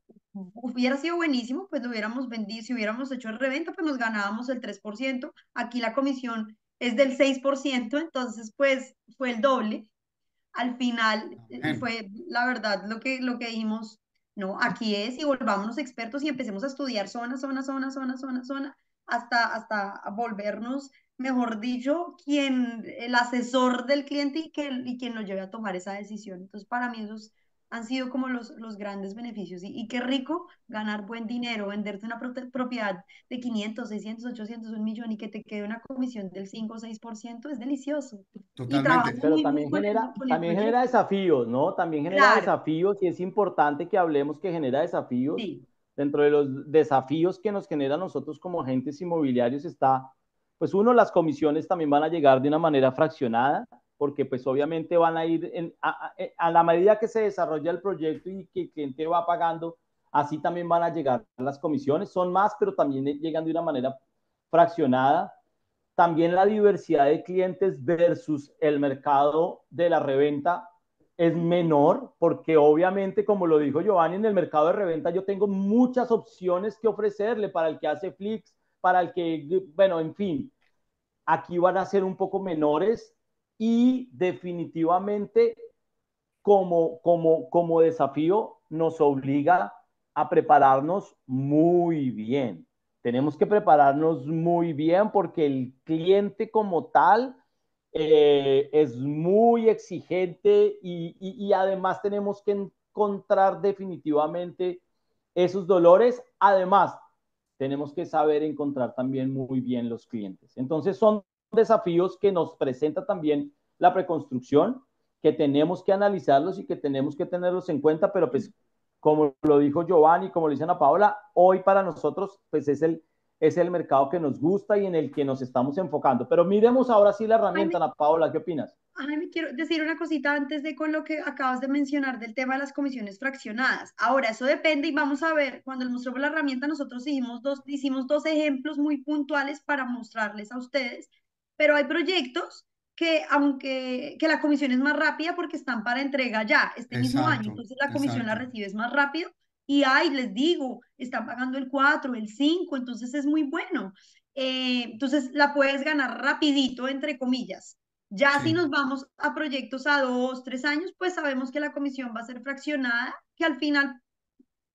hubiera sido buenísimo, pues lo hubiéramos vendido, si hubiéramos hecho el reventa, pues nos ganábamos el 3%, aquí la comisión es del 6%, entonces pues fue el doble. Al final eh, fue la verdad lo que, lo que dijimos, no, aquí es y volvámonos expertos y empecemos a estudiar zona, zona, zona, zona, zona, zona, hasta, hasta volvernos, mejor dicho, quien, el asesor del cliente y, que, y quien nos lleve a tomar esa decisión. Entonces, para mí eso es han sido como los, los grandes beneficios. Y, qué rico ganar buen dinero, venderte una propiedad de 500, 600, 800, un millón y que te quede una comisión del 5 o 6%, es delicioso. Totalmente. Pero también, genera, también genera desafíos, ¿no? También genera desafíos y es importante que hablemos que genera desafíos. Dentro de los desafíos que nos genera nosotros como agentes inmobiliarios está, pues uno, las comisiones también van a llegar de una manera fraccionada porque pues obviamente van a ir en, a, la medida que se desarrolla el proyecto y que el cliente va pagando, así también van a llegar las comisiones, son más, pero también llegan de una manera fraccionada. También la diversidad de clientes versus el mercado de la reventa es menor, porque obviamente, como lo dijo Giovanni, en el mercado de reventa yo tengo muchas opciones que ofrecerle para el que hace Flix, para el que, bueno, en fin, aquí van a ser un poco menores y definitivamente como, como, como desafío nos obliga a prepararnos muy bien. Tenemos que prepararnos muy bien porque el cliente como tal eh, es muy exigente y, y, y además tenemos que encontrar definitivamente esos dolores. Además, tenemos que saber encontrar también muy bien los clientes. Entonces son desafíos que nos presenta también la preconstrucción, que tenemos que analizarlos y que tenemos que tenerlos en cuenta, pero pues como lo dijo Giovanni, como lo dice Ana Paola, hoy para nosotros pues es el, es el mercado que nos gusta y en el que nos estamos enfocando. Pero miremos ahora sí la herramienta, Ana Paola, ¿qué opinas? me quiero decir una cosita antes de con lo que acabas de mencionar del tema de las comisiones fraccionadas. Ahora, eso depende y vamos a ver, cuando les mostramos la herramienta, nosotros hicimos dos, hicimos dos ejemplos muy puntuales para mostrarles a ustedes pero hay proyectos que aunque que la comisión es más rápida porque están para entrega ya este mismo año, entonces la comisión la recibes más rápido y ahí les digo, están pagando el 4, el 5, entonces es muy bueno. Eh, entonces la puedes ganar rapidito, entre comillas. Ya si nos vamos a proyectos a dos, tres años, pues sabemos que la comisión va a ser fraccionada, que al final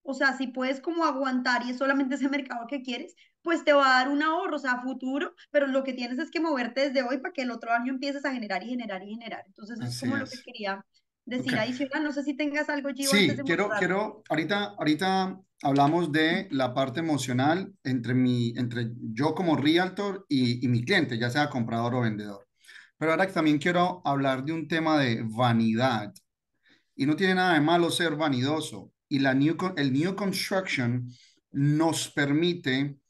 o sea, si puedes como aguantar y es solamente ese mercado que quieres, pues te va a dar un ahorro, o sea, a futuro, pero lo que tienes es que moverte desde hoy para que el otro año empieces a generar y generar y generar. Entonces, es como lo que quería decir adicional. No sé si tengas algo, Gio, Sí, quiero, quiero, ahorita, ahorita hablamos de la parte emocional entre, mi, entre yo como realtor y, y mi cliente, ya sea comprador o vendedor. Pero ahora también quiero hablar de un tema de vanidad. Y no tiene nada de malo ser vanidoso. Y la new, el New Construction nos permite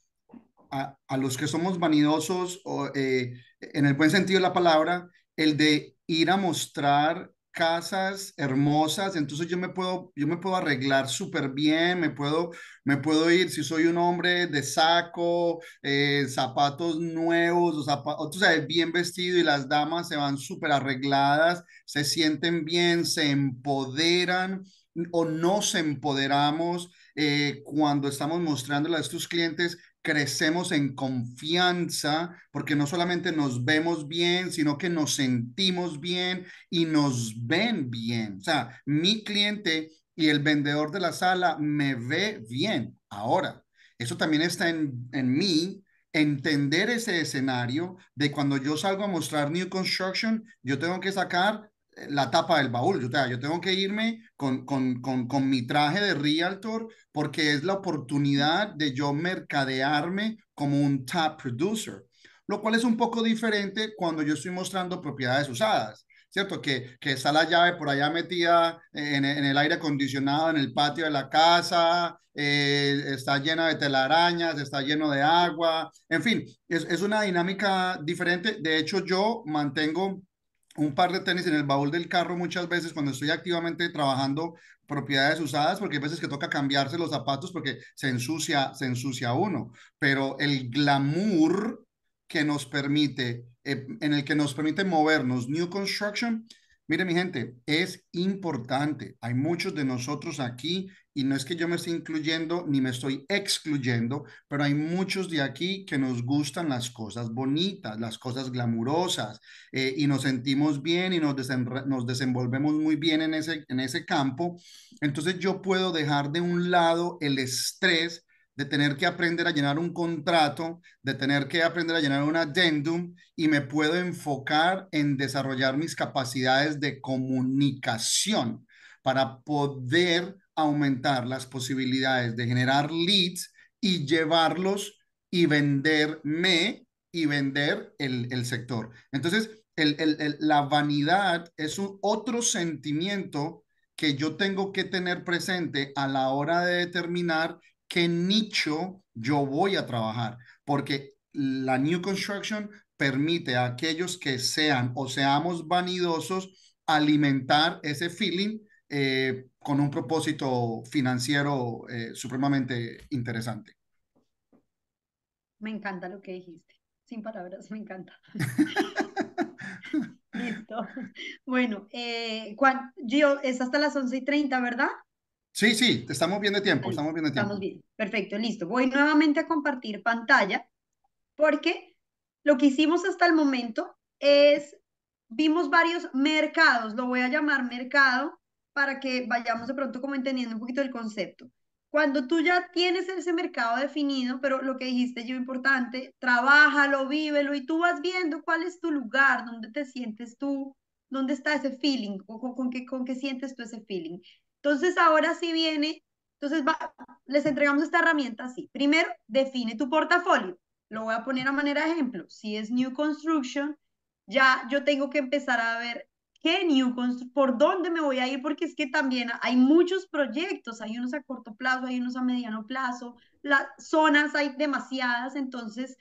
a, los que somos vanidosos, o, eh, en el buen sentido de la palabra, el de ir a mostrar casas hermosas, entonces yo me puedo, yo me puedo arreglar súper bien, me puedo, me puedo ir, si soy un hombre de saco, eh, zapatos nuevos, o zapatos, bien vestido y las damas se van súper arregladas, se sienten bien, se empoderan o nos empoderamos eh, cuando estamos mostrándole a estos clientes crecemos en confianza porque no solamente nos vemos bien, sino que nos sentimos bien y nos ven bien. O sea, mi cliente y el vendedor de la sala me ve bien. Ahora, eso también está en, en mí entender ese escenario de cuando yo salgo a mostrar New Construction, yo tengo que sacar la tapa del baúl. Yo, tengo que irme con, mi traje de realtor porque es la oportunidad de yo mercadearme como un top producer, lo cual es un poco diferente cuando yo estoy mostrando propiedades usadas. ¿Cierto? Que, que está la llave por allá metida en, el aire acondicionado, en el patio de la casa, eh, está llena de telarañas, está lleno de agua, en fin, es una dinámica diferente. De hecho, yo mantengo un par de tenis en el baúl del carro muchas veces cuando estoy activamente trabajando propiedades usadas, porque hay veces que toca cambiarse los zapatos porque se ensucia, se ensucia uno. Pero el glamour que nos permite, eh, en el que nos permite movernos, New Construction, Mire, mi gente, es importante. Hay muchos de nosotros aquí y no es que yo me esté incluyendo ni me estoy excluyendo, pero hay muchos de aquí que nos gustan las cosas bonitas, las cosas glamurosas eh, y nos sentimos bien y nos, nos desenvolvemos muy bien en ese, en ese campo. Entonces yo puedo dejar de un lado el estrés de tener que aprender a llenar un contrato, de tener que aprender a llenar un addendum y me puedo enfocar en desarrollar mis capacidades de comunicación para poder aumentar las posibilidades de generar leads y llevarlos y venderme y vender el, el sector. Entonces, el, el, la vanidad es un otro sentimiento que yo tengo que tener presente a la hora de determinar qué nicho yo voy a trabajar, porque la New Construction permite a aquellos que sean o seamos vanidosos alimentar ese feeling eh, con un propósito financiero eh, supremamente interesante. Me encanta lo que dijiste. Sin palabras, me encanta. [LAUGHS] [LAUGHS] Listo. Bueno, eh, Gio, es hasta las 11 y 30, ¿verdad? Sí, sí, estamos bien de tiempo, estamos bien de tiempo. Estamos bien, perfecto, listo. Voy nuevamente a compartir pantalla porque lo que hicimos hasta el momento es, vimos varios mercados, lo voy a llamar mercado para que vayamos de pronto como entendiendo un poquito el concepto. Cuando tú ya tienes ese mercado definido, pero lo que dijiste yo importante, trabájalo, vívelo y tú vas viendo cuál es tu lugar, dónde te sientes tú, dónde está ese feeling, con, con, qué, con qué sientes tú ese feeling. Entonces, ahora sí viene, entonces les entregamos esta herramienta así. Primero, define tu portafolio. Lo voy a poner a manera de ejemplo. Si es New Construction, ya yo tengo que empezar a ver qué New Construction, por dónde me voy a ir, porque es que también hay muchos proyectos, hay unos a corto plazo, hay unos a mediano plazo, las zonas hay demasiadas, entonces,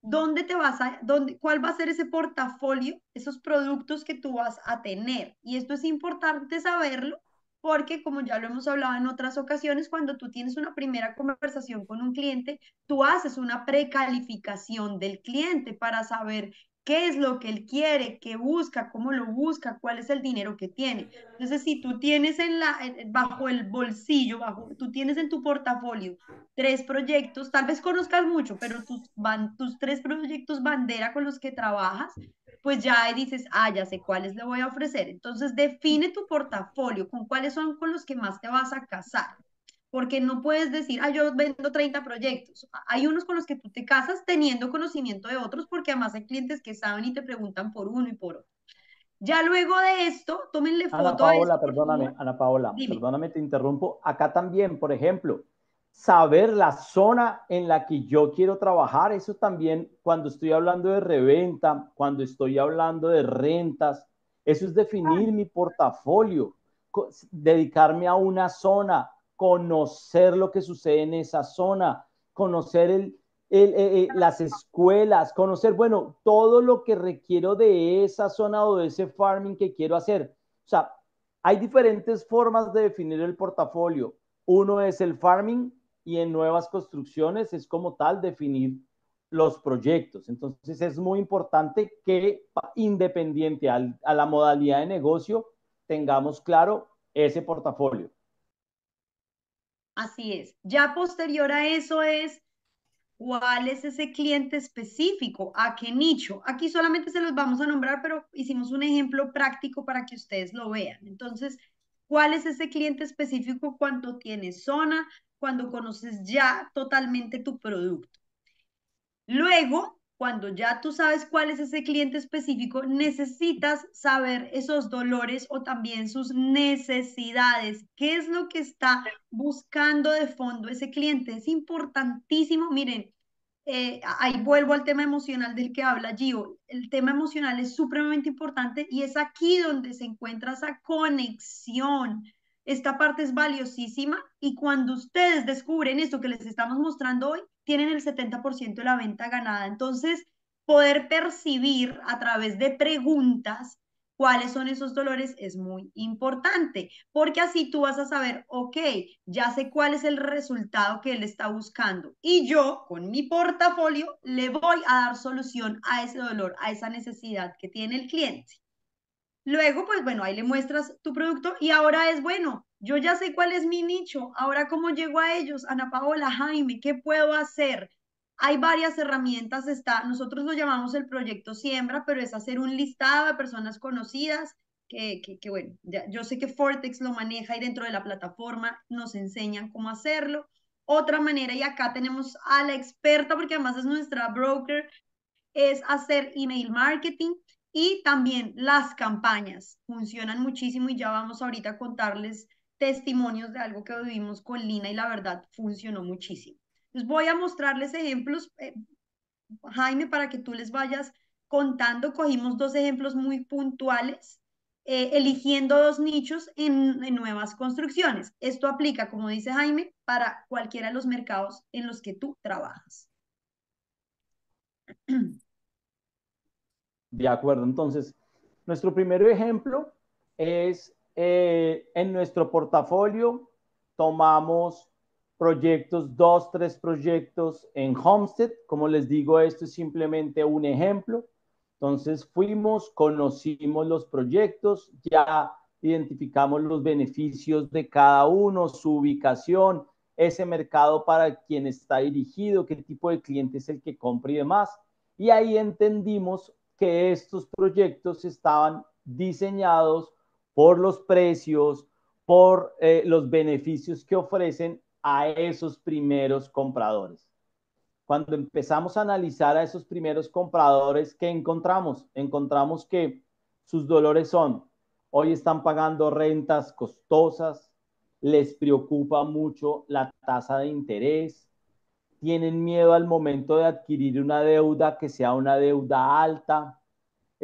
¿dónde te vas a, dónde, cuál va a ser ese portafolio, esos productos que tú vas a tener? Y esto es importante saberlo porque como ya lo hemos hablado en otras ocasiones, cuando tú tienes una primera conversación con un cliente, tú haces una precalificación del cliente para saber qué es lo que él quiere, qué busca, cómo lo busca, cuál es el dinero que tiene. Entonces, si tú tienes en la, bajo el bolsillo, bajo, tú tienes en tu portafolio tres proyectos, tal vez conozcas mucho, pero tus, van, tus tres proyectos bandera con los que trabajas, pues ya dices, ah, ya sé cuáles le voy a ofrecer. Entonces define tu portafolio, con cuáles son con los que más te vas a casar. Porque no puedes decir, ah, yo vendo 30 proyectos. Hay unos con los que tú te casas teniendo conocimiento de otros, porque además hay clientes que saben y te preguntan por uno y por otro. Ya luego de esto, tómenle foto Ana Paola, perdóname, Ana Paola, perdóname, te interrumpo. Acá también, por ejemplo, saber la zona en la que yo quiero trabajar, eso también cuando estoy hablando de reventa, cuando estoy hablando de rentas, eso es definir mi portafolio, dedicarme a una zona, conocer lo que sucede en esa zona, conocer eh, eh, las escuelas, conocer, bueno, todo lo que requiero de esa zona o de ese farming que quiero hacer. O sea, hay diferentes formas de definir el portafolio. Uno es el farming y en nuevas construcciones es como tal definir los proyectos. Entonces es muy importante que independiente a la modalidad de negocio tengamos claro ese portafolio. Así es. Ya posterior a eso es cuál es ese cliente específico, a qué nicho. Aquí solamente se los vamos a nombrar, pero hicimos un ejemplo práctico para que ustedes lo vean. Entonces, ¿cuál es ese cliente específico cuando tienes zona, cuando conoces ya totalmente tu producto? Luego, cuando ya tú sabes cuál es ese cliente específico, necesitas saber esos dolores o también sus necesidades. ¿Qué es lo que está buscando de fondo ese cliente? Es importantísimo. Miren, eh, ahí vuelvo al tema emocional del que habla Gio. El tema emocional es supremamente importante y es aquí donde se encuentra esa conexión. Esta parte es valiosísima y cuando ustedes descubren esto que les estamos mostrando hoy, tienen el 70% de la venta ganada. Entonces, poder percibir a través de preguntas cuáles son esos dolores es muy importante, porque así tú vas a saber, ok, ya sé cuál es el resultado que él está buscando y yo con mi portafolio le voy a dar solución a ese dolor, a esa necesidad que tiene el cliente. Luego, pues bueno, ahí le muestras tu producto y ahora es bueno, yo ya sé cuál es mi nicho, ahora cómo llego a ellos, Ana Paola, Jaime, ¿qué puedo hacer? Hay varias herramientas, está, nosotros lo llamamos el proyecto Siembra, pero es hacer un listado de personas conocidas, que, que, bueno, yo sé que Fortex lo maneja y dentro de la plataforma nos enseñan cómo hacerlo. Otra manera, y acá tenemos a la experta, porque además es nuestra broker, es hacer email marketing y también las campañas. Funcionan muchísimo y ya vamos ahorita a contarles testimonios de algo que vivimos con Lina y la verdad funcionó muchísimo. Les voy a mostrarles ejemplos, eh, Jaime, para que tú les vayas contando. Cogimos dos ejemplos muy puntuales, eh, eligiendo dos nichos en, en nuevas construcciones. Esto aplica, como dice Jaime, para cualquiera de los mercados en los que tú trabajas. De acuerdo, entonces, nuestro primer ejemplo es eh, en nuestro portafolio tomamos proyectos, dos, tres proyectos en Homestead. Como les digo, esto es simplemente un ejemplo. Entonces fuimos, conocimos los proyectos, ya identificamos los beneficios de cada uno, su ubicación, ese mercado para quien está dirigido, qué tipo de cliente es el que compra y demás. Y ahí entendimos que estos proyectos estaban diseñados por los precios, por eh, los beneficios que ofrecen a esos primeros compradores. Cuando empezamos a analizar a esos primeros compradores, ¿qué encontramos? Encontramos que sus dolores son, hoy están pagando rentas costosas, les preocupa mucho la tasa de interés, tienen miedo al momento de adquirir una deuda que sea una deuda alta,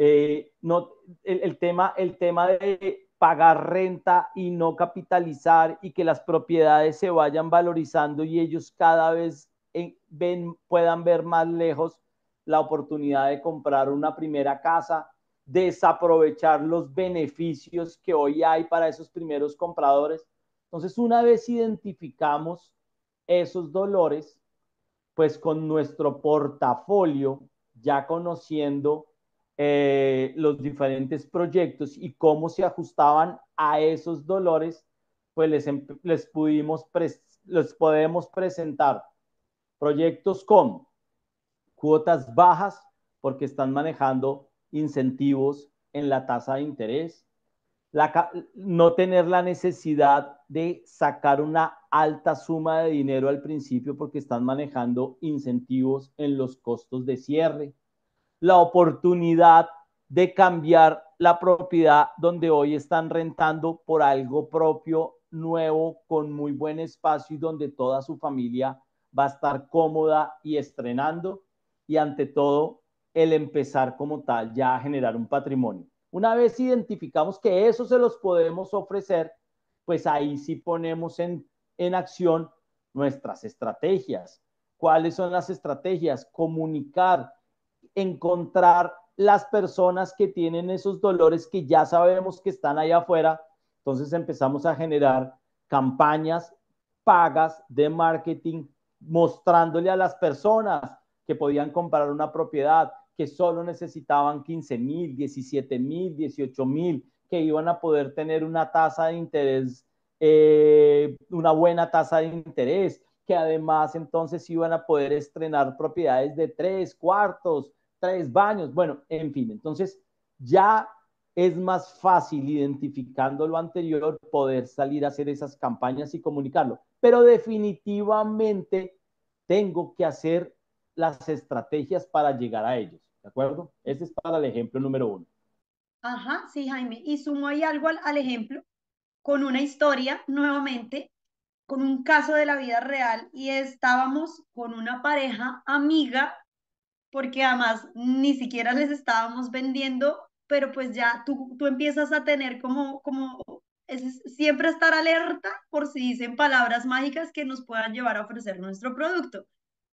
eh, no, el, tema, el tema de pagar renta y no capitalizar y que las propiedades se vayan valorizando y ellos cada vez eh, puedan ver más lejos la oportunidad de comprar una primera casa, desaprovechar los beneficios que hoy hay para esos primeros compradores. Entonces, una vez identificamos esos dolores, pues con nuestro portafolio, ya conociendo eh, los diferentes proyectos y cómo se ajustaban a esos dolores, pues les, les pudimos les podemos presentar proyectos con cuotas bajas porque están manejando incentivos en la tasa de interés, no tener la necesidad de sacar una alta suma de dinero al principio porque están manejando incentivos en los costos de cierre. La oportunidad de cambiar la propiedad donde hoy están rentando por algo propio, nuevo, con muy buen espacio y donde toda su familia va a estar cómoda y estrenando. Y ante todo, el empezar como tal ya a generar un patrimonio. Una vez identificamos que eso se los podemos ofrecer, pues ahí sí ponemos en, en acción nuestras estrategias. ¿Cuáles son las estrategias? Comunicar, encontrar las personas que tienen esos dolores que ya sabemos que están allá afuera. Entonces empezamos a generar campañas pagas de marketing mostrándole a las personas que podían comprar una propiedad, que solo necesitaban 15 mil, 17 mil, 18 mil, que iban a poder tener una tasa de interés, eh, una buena tasa de interés, que además entonces iban a poder estrenar propiedades de tres cuartos, tres baños, bueno, en fin, entonces ya es más fácil identificando lo anterior poder salir a hacer esas campañas y comunicarlo, pero definitivamente tengo que hacer las estrategias para llegar a ellos. ¿De acuerdo? Ese es para el ejemplo número uno. Ajá, sí, Jaime. Y sumo ahí algo al, ejemplo con una historia nuevamente, con un caso de la vida real y estábamos con una pareja amiga, porque además ni siquiera les estábamos vendiendo, pero pues ya tú, tú empiezas a tener como, como es siempre estar alerta por si dicen palabras mágicas que nos puedan llevar a ofrecer nuestro producto.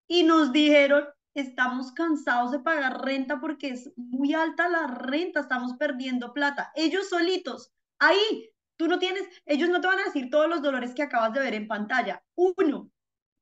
Y nos dijeron, estamos cansados de pagar renta porque es muy alta la renta, estamos perdiendo plata. Ellos solitos, ahí, tú no tienes, ellos no te van a decir todos los dolores que acabas de ver en pantalla. Uno,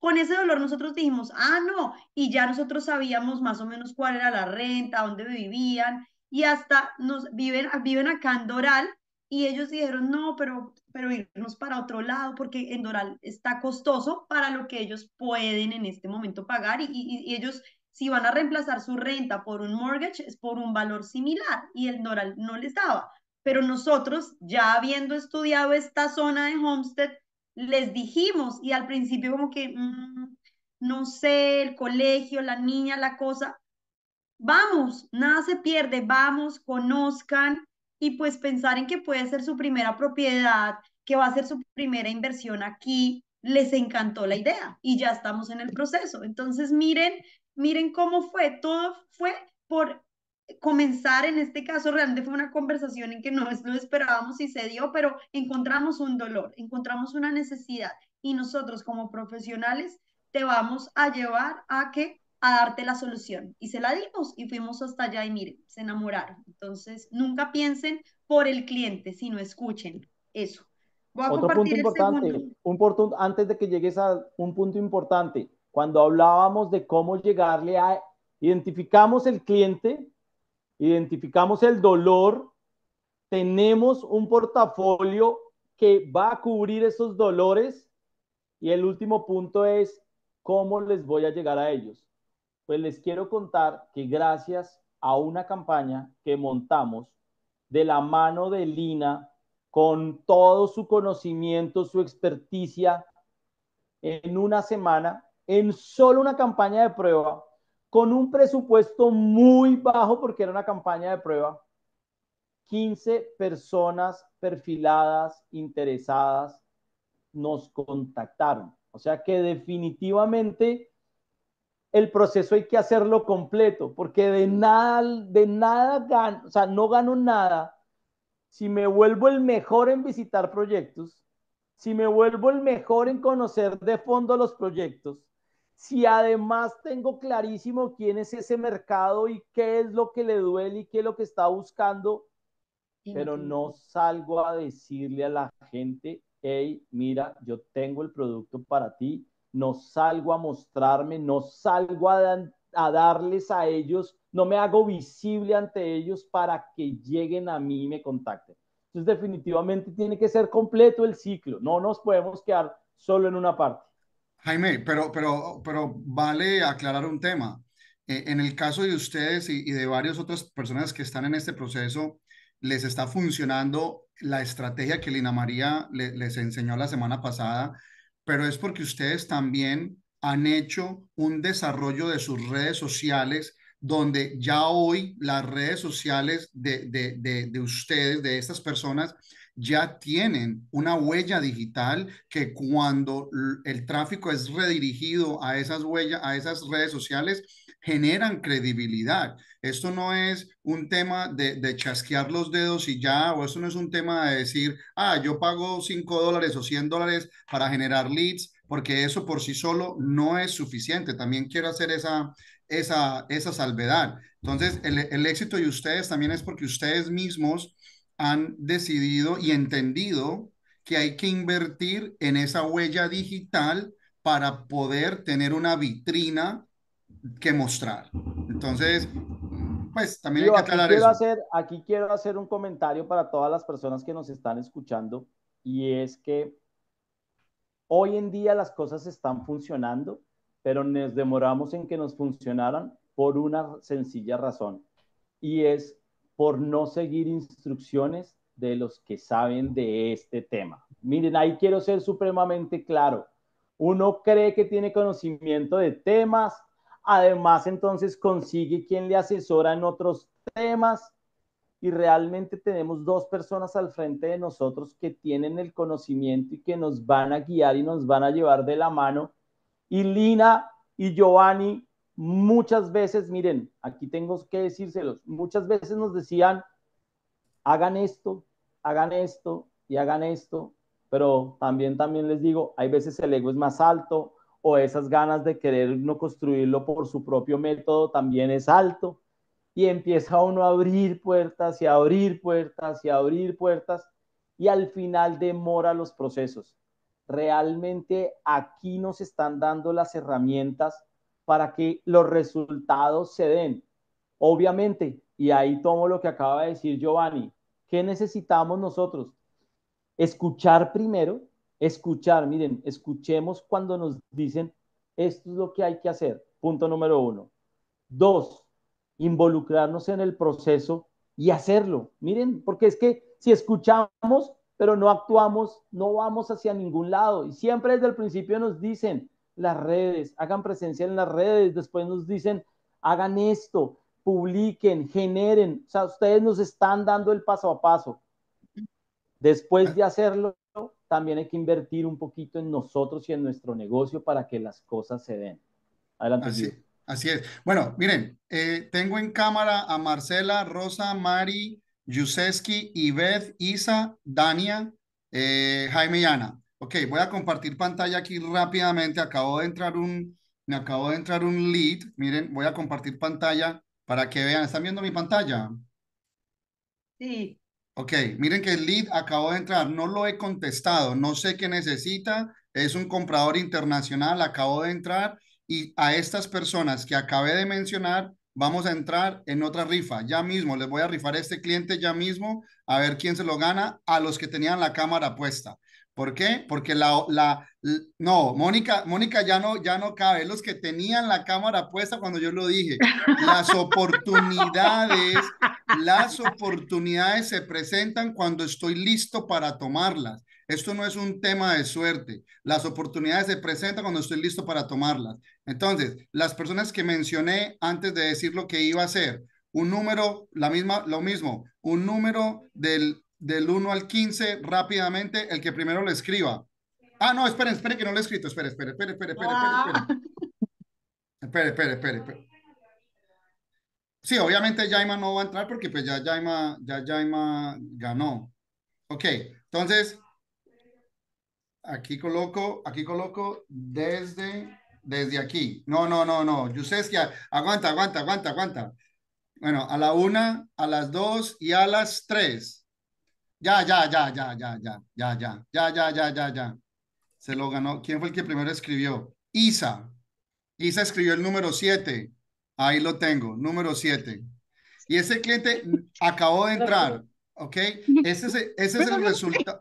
con ese dolor nosotros dijimos, ah, no, y ya nosotros sabíamos más o menos cuál era la renta, dónde vivían, y hasta nos viven, viven acá en Doral, y ellos dijeron, no, pero, pero irnos para otro lado, porque en Doral está costoso para lo que ellos pueden en este momento pagar, y, y ellos si van a reemplazar su renta por un mortgage, es por un valor similar y el Doral no les daba. Pero nosotros, ya habiendo estudiado esta zona de Homestead, les dijimos y al principio como que, mm, no sé, el colegio, la niña, la cosa, vamos, nada se pierde, vamos, conozcan y pues pensar en que puede ser su primera propiedad, que va a ser su primera inversión aquí, les encantó la idea y ya estamos en el proceso. Entonces, miren miren cómo fue, todo fue por comenzar, en este caso realmente fue una conversación en que no lo esperábamos y se dio, pero encontramos un dolor, encontramos una necesidad y nosotros como profesionales te vamos a llevar a que a darte la solución y se la dimos y fuimos hasta allá y miren, se enamoraron. Entonces, nunca piensen por el cliente, sino escuchen eso. Otro punto importante, un punto, antes de que llegues a un punto importante, cuando hablábamos de cómo llegarle a, identificamos el cliente, identificamos el dolor, tenemos un portafolio que va a cubrir esos dolores y el último punto es cómo les voy a llegar a ellos. Pues les quiero contar que gracias a una campaña que montamos de la mano de Lina, con todo su conocimiento, su experticia, en una semana en solo una campaña de prueba, con un presupuesto muy bajo porque era una campaña de prueba, 15 personas perfiladas, interesadas, nos contactaron. O sea que definitivamente el proceso hay que hacerlo completo, porque de nada, de nada gano, o sea, no gano nada si me vuelvo el mejor en visitar proyectos, si me vuelvo el mejor en conocer de fondo los proyectos, si además tengo clarísimo quién es ese mercado y qué es lo que le duele y qué es lo que está buscando, pero no salgo a decirle a la gente, hey, mira, yo tengo el producto para ti, no salgo a mostrarme, no salgo a, a darles a ellos, no me hago visible ante ellos para que lleguen a mí y me contacten. Entonces definitivamente tiene que ser completo el ciclo, no nos podemos quedar solo en una parte. Jaime, pero, pero, pero vale aclarar un tema. Eh, en el caso de ustedes y, de varias otras personas que están en este proceso, les está funcionando la estrategia que Lina María les enseñó la semana pasada, pero es porque ustedes también han hecho un desarrollo de sus redes sociales donde ya hoy las redes sociales de, de, de, ustedes, de estas personas, ya tienen una huella digital que cuando el tráfico es redirigido a esas huellas, a esas redes sociales, generan credibilidad. Esto no es un tema de, chasquear los dedos y ya, o esto no es un tema de decir, ah, yo pago 5 dólares o 100 dólares para generar leads, porque eso por sí solo no es suficiente. También quiero hacer esa, esa, esa salvedad. Entonces, el éxito de ustedes también es porque ustedes mismos han decidido y entendido que hay que invertir en esa huella digital para poder tener una vitrina que mostrar. Entonces, pues también hay que aclarar quiero eso. Hacer, aquí quiero hacer un comentario para todas las personas que nos están escuchando y es que hoy en día las cosas están funcionando pero nos demoramos en que nos funcionaran por una sencilla razón, y es por no seguir instrucciones de los que saben de este tema. Miren, ahí quiero ser supremamente claro. Uno cree que tiene conocimiento de temas, además entonces consigue quien le asesora en otros temas y realmente tenemos dos personas al frente de nosotros que tienen el conocimiento y que nos van a guiar y nos van a llevar de la mano y Lina y Giovanni muchas veces, miren, aquí tengo que decírselos, muchas veces nos decían, hagan esto, hagan esto y hagan esto, pero también, también les digo, hay veces el ego es más alto o esas ganas de querer no construirlo por su propio método también es alto y empieza uno a abrir puertas y a abrir puertas y a abrir puertas y al final demora los procesos. Realmente aquí nos están dando las herramientas para que los resultados se den. Obviamente, y ahí tomo lo que acaba de decir Giovanni, ¿qué necesitamos nosotros? Escuchar primero, escuchar, miren, escuchemos cuando nos dicen, esto es lo que hay que hacer, punto número uno. Dos, involucrarnos en el proceso y hacerlo. Miren, porque es que si escuchamos, pero no actuamos, no vamos hacia ningún lado. Y siempre desde el principio nos dicen las redes, hagan presencia en las redes, después nos dicen, hagan esto, publiquen, generen. O sea, ustedes nos están dando el paso a paso. Después de hacerlo, también hay que invertir un poquito en nosotros y en nuestro negocio para que las cosas se den. Adelante. Así, así es. Bueno, miren, eh, tengo en cámara a Marcela, Rosa, Mari, Yuseski, Ived, Isa, Dania, eh, Jaime y Ana. Ok, voy a compartir pantalla aquí rápidamente. Acabo de entrar un, me acabo de entrar un lead. Miren, voy a compartir pantalla para que vean. ¿Están viendo mi pantalla? Sí. Ok, miren que el lead acabo de entrar. No lo he contestado. No sé qué necesita. Es un comprador internacional. Acabo de entrar y a estas personas que acabé de mencionar vamos a entrar en otra rifa. Ya mismo, les voy a rifar a este cliente ya mismo, a ver quién se lo gana a los que tenían la cámara puesta. ¿Por qué? Porque la, la, no, Mónica, Mónica ya no, ya no cabe, los que tenían la cámara puesta cuando yo lo dije. Las [LAUGHS] oportunidades, las oportunidades se presentan cuando estoy listo para tomarlas. Esto no es un tema de suerte. Las oportunidades se presentan cuando estoy listo para tomarlas. Entonces, las personas que mencioné antes de decir lo que iba a hacer, un número, la misma, lo mismo, un número del, del 1 al 15 rápidamente, el que primero lo escriba. Ah, no, esperen, esperen que no lo he escrito. Espere, espere, espere, espere, espere, espere. Espere, espere, espere, espere. Sí, obviamente Jaima no va a entrar porque pues ya Jaima, ya Jaima ganó. Ok, entonces Aquí coloco, aquí coloco desde, desde aquí. No, no, no, no. Yuseskia, aguanta, aguanta, aguanta, aguanta. Bueno, a la una, a las dos y a las tres. Ya, ya, ya, ya, ya, ya, ya, ya, ya, ya, ya, ya, ya. Se lo ganó. ¿Quién fue el que primero escribió? Isa. Isa escribió el número siete. Ahí lo tengo, número siete. Y ese cliente acabó de entrar, ¿ok? Ese es, ese es el resultado.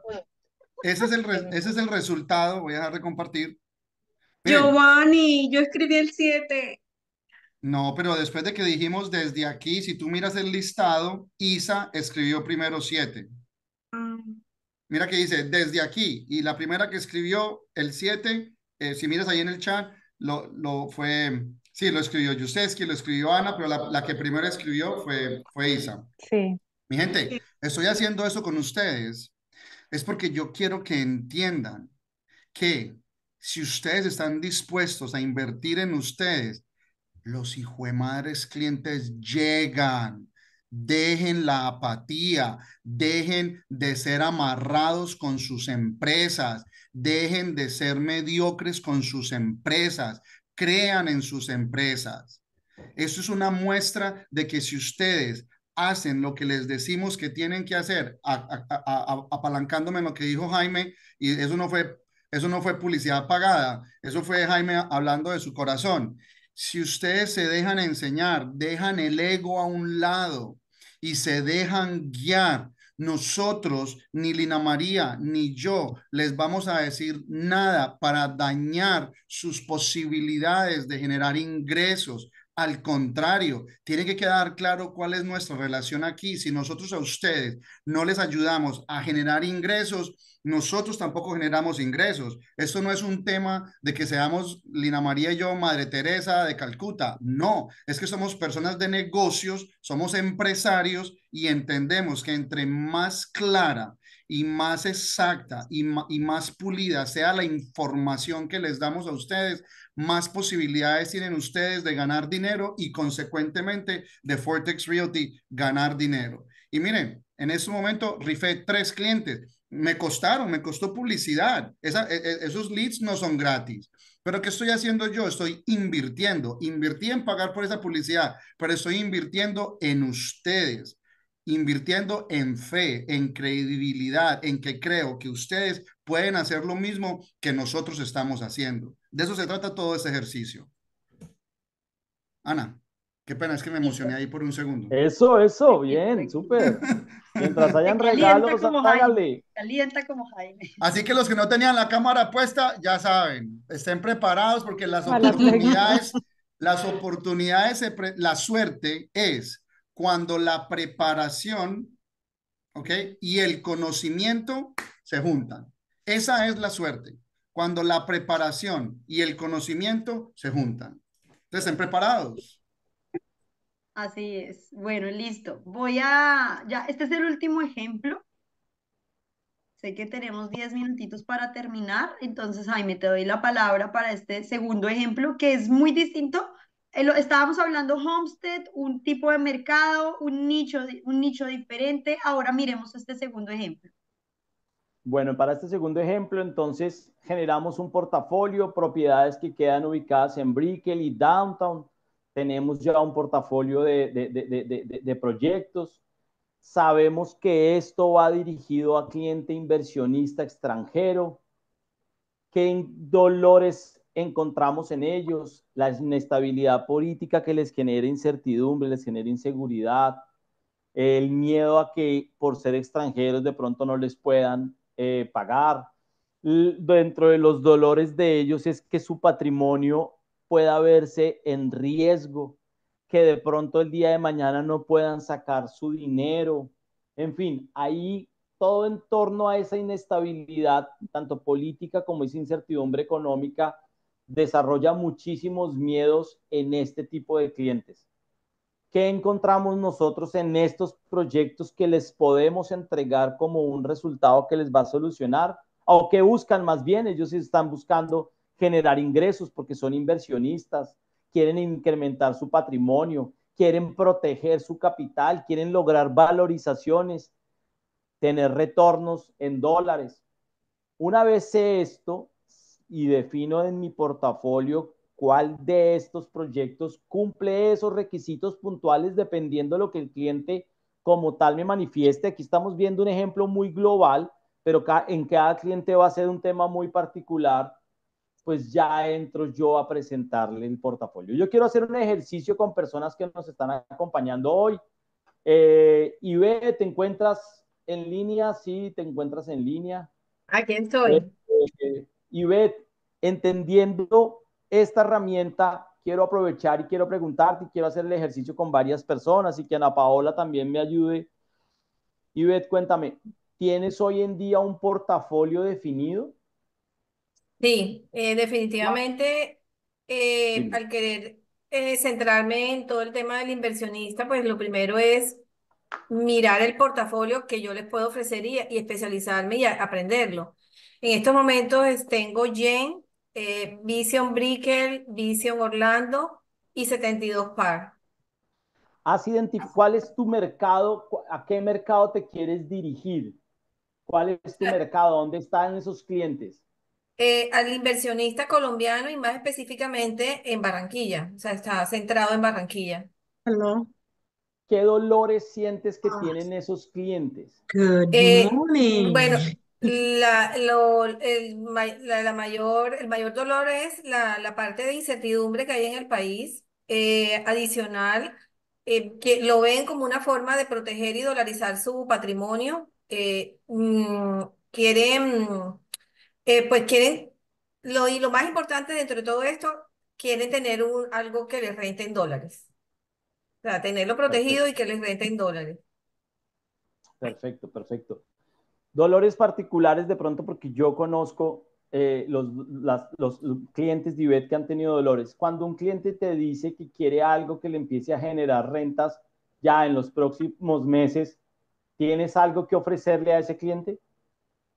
Ese es el, ese es el resultado. Voy a dejar de compartir. Giovanni, yo escribí el 7. No, pero después de que dijimos desde aquí, si tú miras el listado, Isa escribió primero 7. Mira que dice desde aquí. Y la primera que escribió el 7, eh, si miras ahí en el chat, lo, lo fue, sí, lo escribió Yuseski, lo escribió Ana, pero la, la, que primero escribió fue, fue Isa. Sí. Mi gente, estoy haciendo eso con ustedes. Es porque yo quiero que entiendan que si ustedes están dispuestos a invertir en ustedes, los madres clientes llegan. Dejen la apatía, dejen de ser amarrados con sus empresas, dejen de ser mediocres con sus empresas, crean en sus empresas. Esto es una muestra de que si ustedes hacen lo que les decimos que tienen que hacer, apalancándome en lo que dijo Jaime, y eso no fue, eso no fue publicidad pagada, eso fue Jaime hablando de su corazón. Si ustedes se dejan enseñar, dejan el ego a un lado, y se dejan guiar. Nosotros, ni Lina María, ni yo, les vamos a decir nada para dañar sus posibilidades de generar ingresos. Al contrario, tiene que quedar claro cuál es nuestra relación aquí. Si nosotros a ustedes no les ayudamos a generar ingresos, nosotros tampoco generamos ingresos. Esto no es un tema de que seamos Lina María y yo, Madre Teresa de Calcuta. No, es que somos personas de negocios, somos empresarios y entendemos que entre más clara y más exacta y, más pulida sea la información que les damos a ustedes, más posibilidades tienen ustedes de ganar dinero y consecuentemente de Fortex Realty ganar dinero. Y miren, en este momento rifé tres clientes me costaron, me costó publicidad. E, e, esos leads no son gratis. Pero ¿qué estoy haciendo yo? Estoy invirtiendo. Invertí en pagar por esa publicidad, pero estoy invirtiendo en ustedes, invirtiendo en fe, en credibilidad, en que creo que ustedes pueden hacer lo mismo que nosotros estamos haciendo. De eso se trata todo este ejercicio. Ana. Qué pena, es que me emocioné ahí por un segundo. Eso, eso, bien, súper. Mientras hayan regalos, hágale. Calienta como Jaime. Así que los que no tenían la cámara puesta, ya saben, estén preparados porque las oportunidades, las oportunidades, la suerte es cuando la preparación, ¿ok? Y el conocimiento se juntan. Esa es la suerte, cuando la preparación y el conocimiento se juntan. Entonces, estén preparados. Así es. Bueno, listo. Voy a, ya, este es el último ejemplo. Sé que tenemos 10 minutitos para terminar, entonces Jaime, te doy la palabra para este segundo ejemplo, que es muy distinto. Eh, estábamos hablando Homestead, un tipo de mercado, un nicho, un nicho diferente. Ahora miremos este segundo ejemplo. Bueno, para este segundo ejemplo, entonces generamos un portafolio, propiedades que quedan ubicadas en Brickell y Downtown tenemos ya un portafolio de, proyectos, sabemos que esto va dirigido a cliente inversionista extranjero, qué dolores encontramos en ellos, la inestabilidad política que les genera incertidumbre, les genera inseguridad, el miedo a que por ser extranjeros de pronto no les puedan eh, pagar. Dentro de los dolores de ellos es que su patrimonio pueda verse en riesgo, que de pronto el día de mañana no puedan sacar su dinero. En fin, ahí todo en torno a esa inestabilidad, tanto política como esa incertidumbre económica, desarrolla muchísimos miedos en este tipo de clientes. ¿Qué encontramos nosotros en estos proyectos que les podemos entregar como un resultado que les va a solucionar? ¿O que buscan más bien? Ellos están buscando generar ingresos porque son inversionistas, quieren incrementar su patrimonio, quieren proteger su capital, quieren lograr valorizaciones, tener retornos en dólares. Una vez sé esto y defino en mi portafolio cuál de estos proyectos cumple esos requisitos puntuales dependiendo de lo que el cliente como tal me manifieste. Aquí estamos viendo un ejemplo muy global, pero en cada cliente va a ser un tema muy particular pues ya entro yo a presentarle el portafolio. Yo quiero hacer un ejercicio con personas que nos están acompañando hoy. Eh, ¿te encuentras en línea? Sí, te encuentras en línea. Aquí estoy. Eh, eh, entendiendo esta herramienta, quiero aprovechar y quiero preguntarte y quiero hacer el ejercicio con varias personas y que Ana Paola también me ayude. Ivette, cuéntame, ¿tienes hoy en día un portafolio definido? Sí, eh, definitivamente eh, al querer eh, centrarme en todo el tema del inversionista, pues lo primero es mirar el portafolio que yo les puedo ofrecer y, y especializarme y a- aprenderlo. En estos momentos es- tengo Yen, eh, Vision Brickell, Vision Orlando y 72 Par. ¿Has identificado cuál es tu mercado? ¿A qué mercado te quieres dirigir? ¿Cuál es tu [LAUGHS] mercado? ¿Dónde están esos clientes? Eh, al inversionista colombiano y más específicamente en Barranquilla, o sea, está centrado en Barranquilla. Hello. ¿Qué dolores sientes que Ah. tienen esos clientes? Good Eh, morning. Bueno, la, lo, el, ma- la, la mayor, el mayor dolor es la, la parte de incertidumbre que hay en el país. Eh, adicional, eh, que lo ven como una forma de proteger y dolarizar su patrimonio. Eh, mm, quieren, eh, pues quieren, lo, y lo más importante dentro de todo esto, quieren tener un, algo que les rente en dólares. O sea, tenerlo protegido y que les rente en dólares. Perfecto, perfecto. Dolores particulares de pronto porque yo conozco eh, los, los clientes de IBET que han tenido dolores. Cuando un cliente te dice que quiere algo que le empiece a generar rentas ya en los próximos meses, ¿tienes algo que ofrecerle a ese cliente?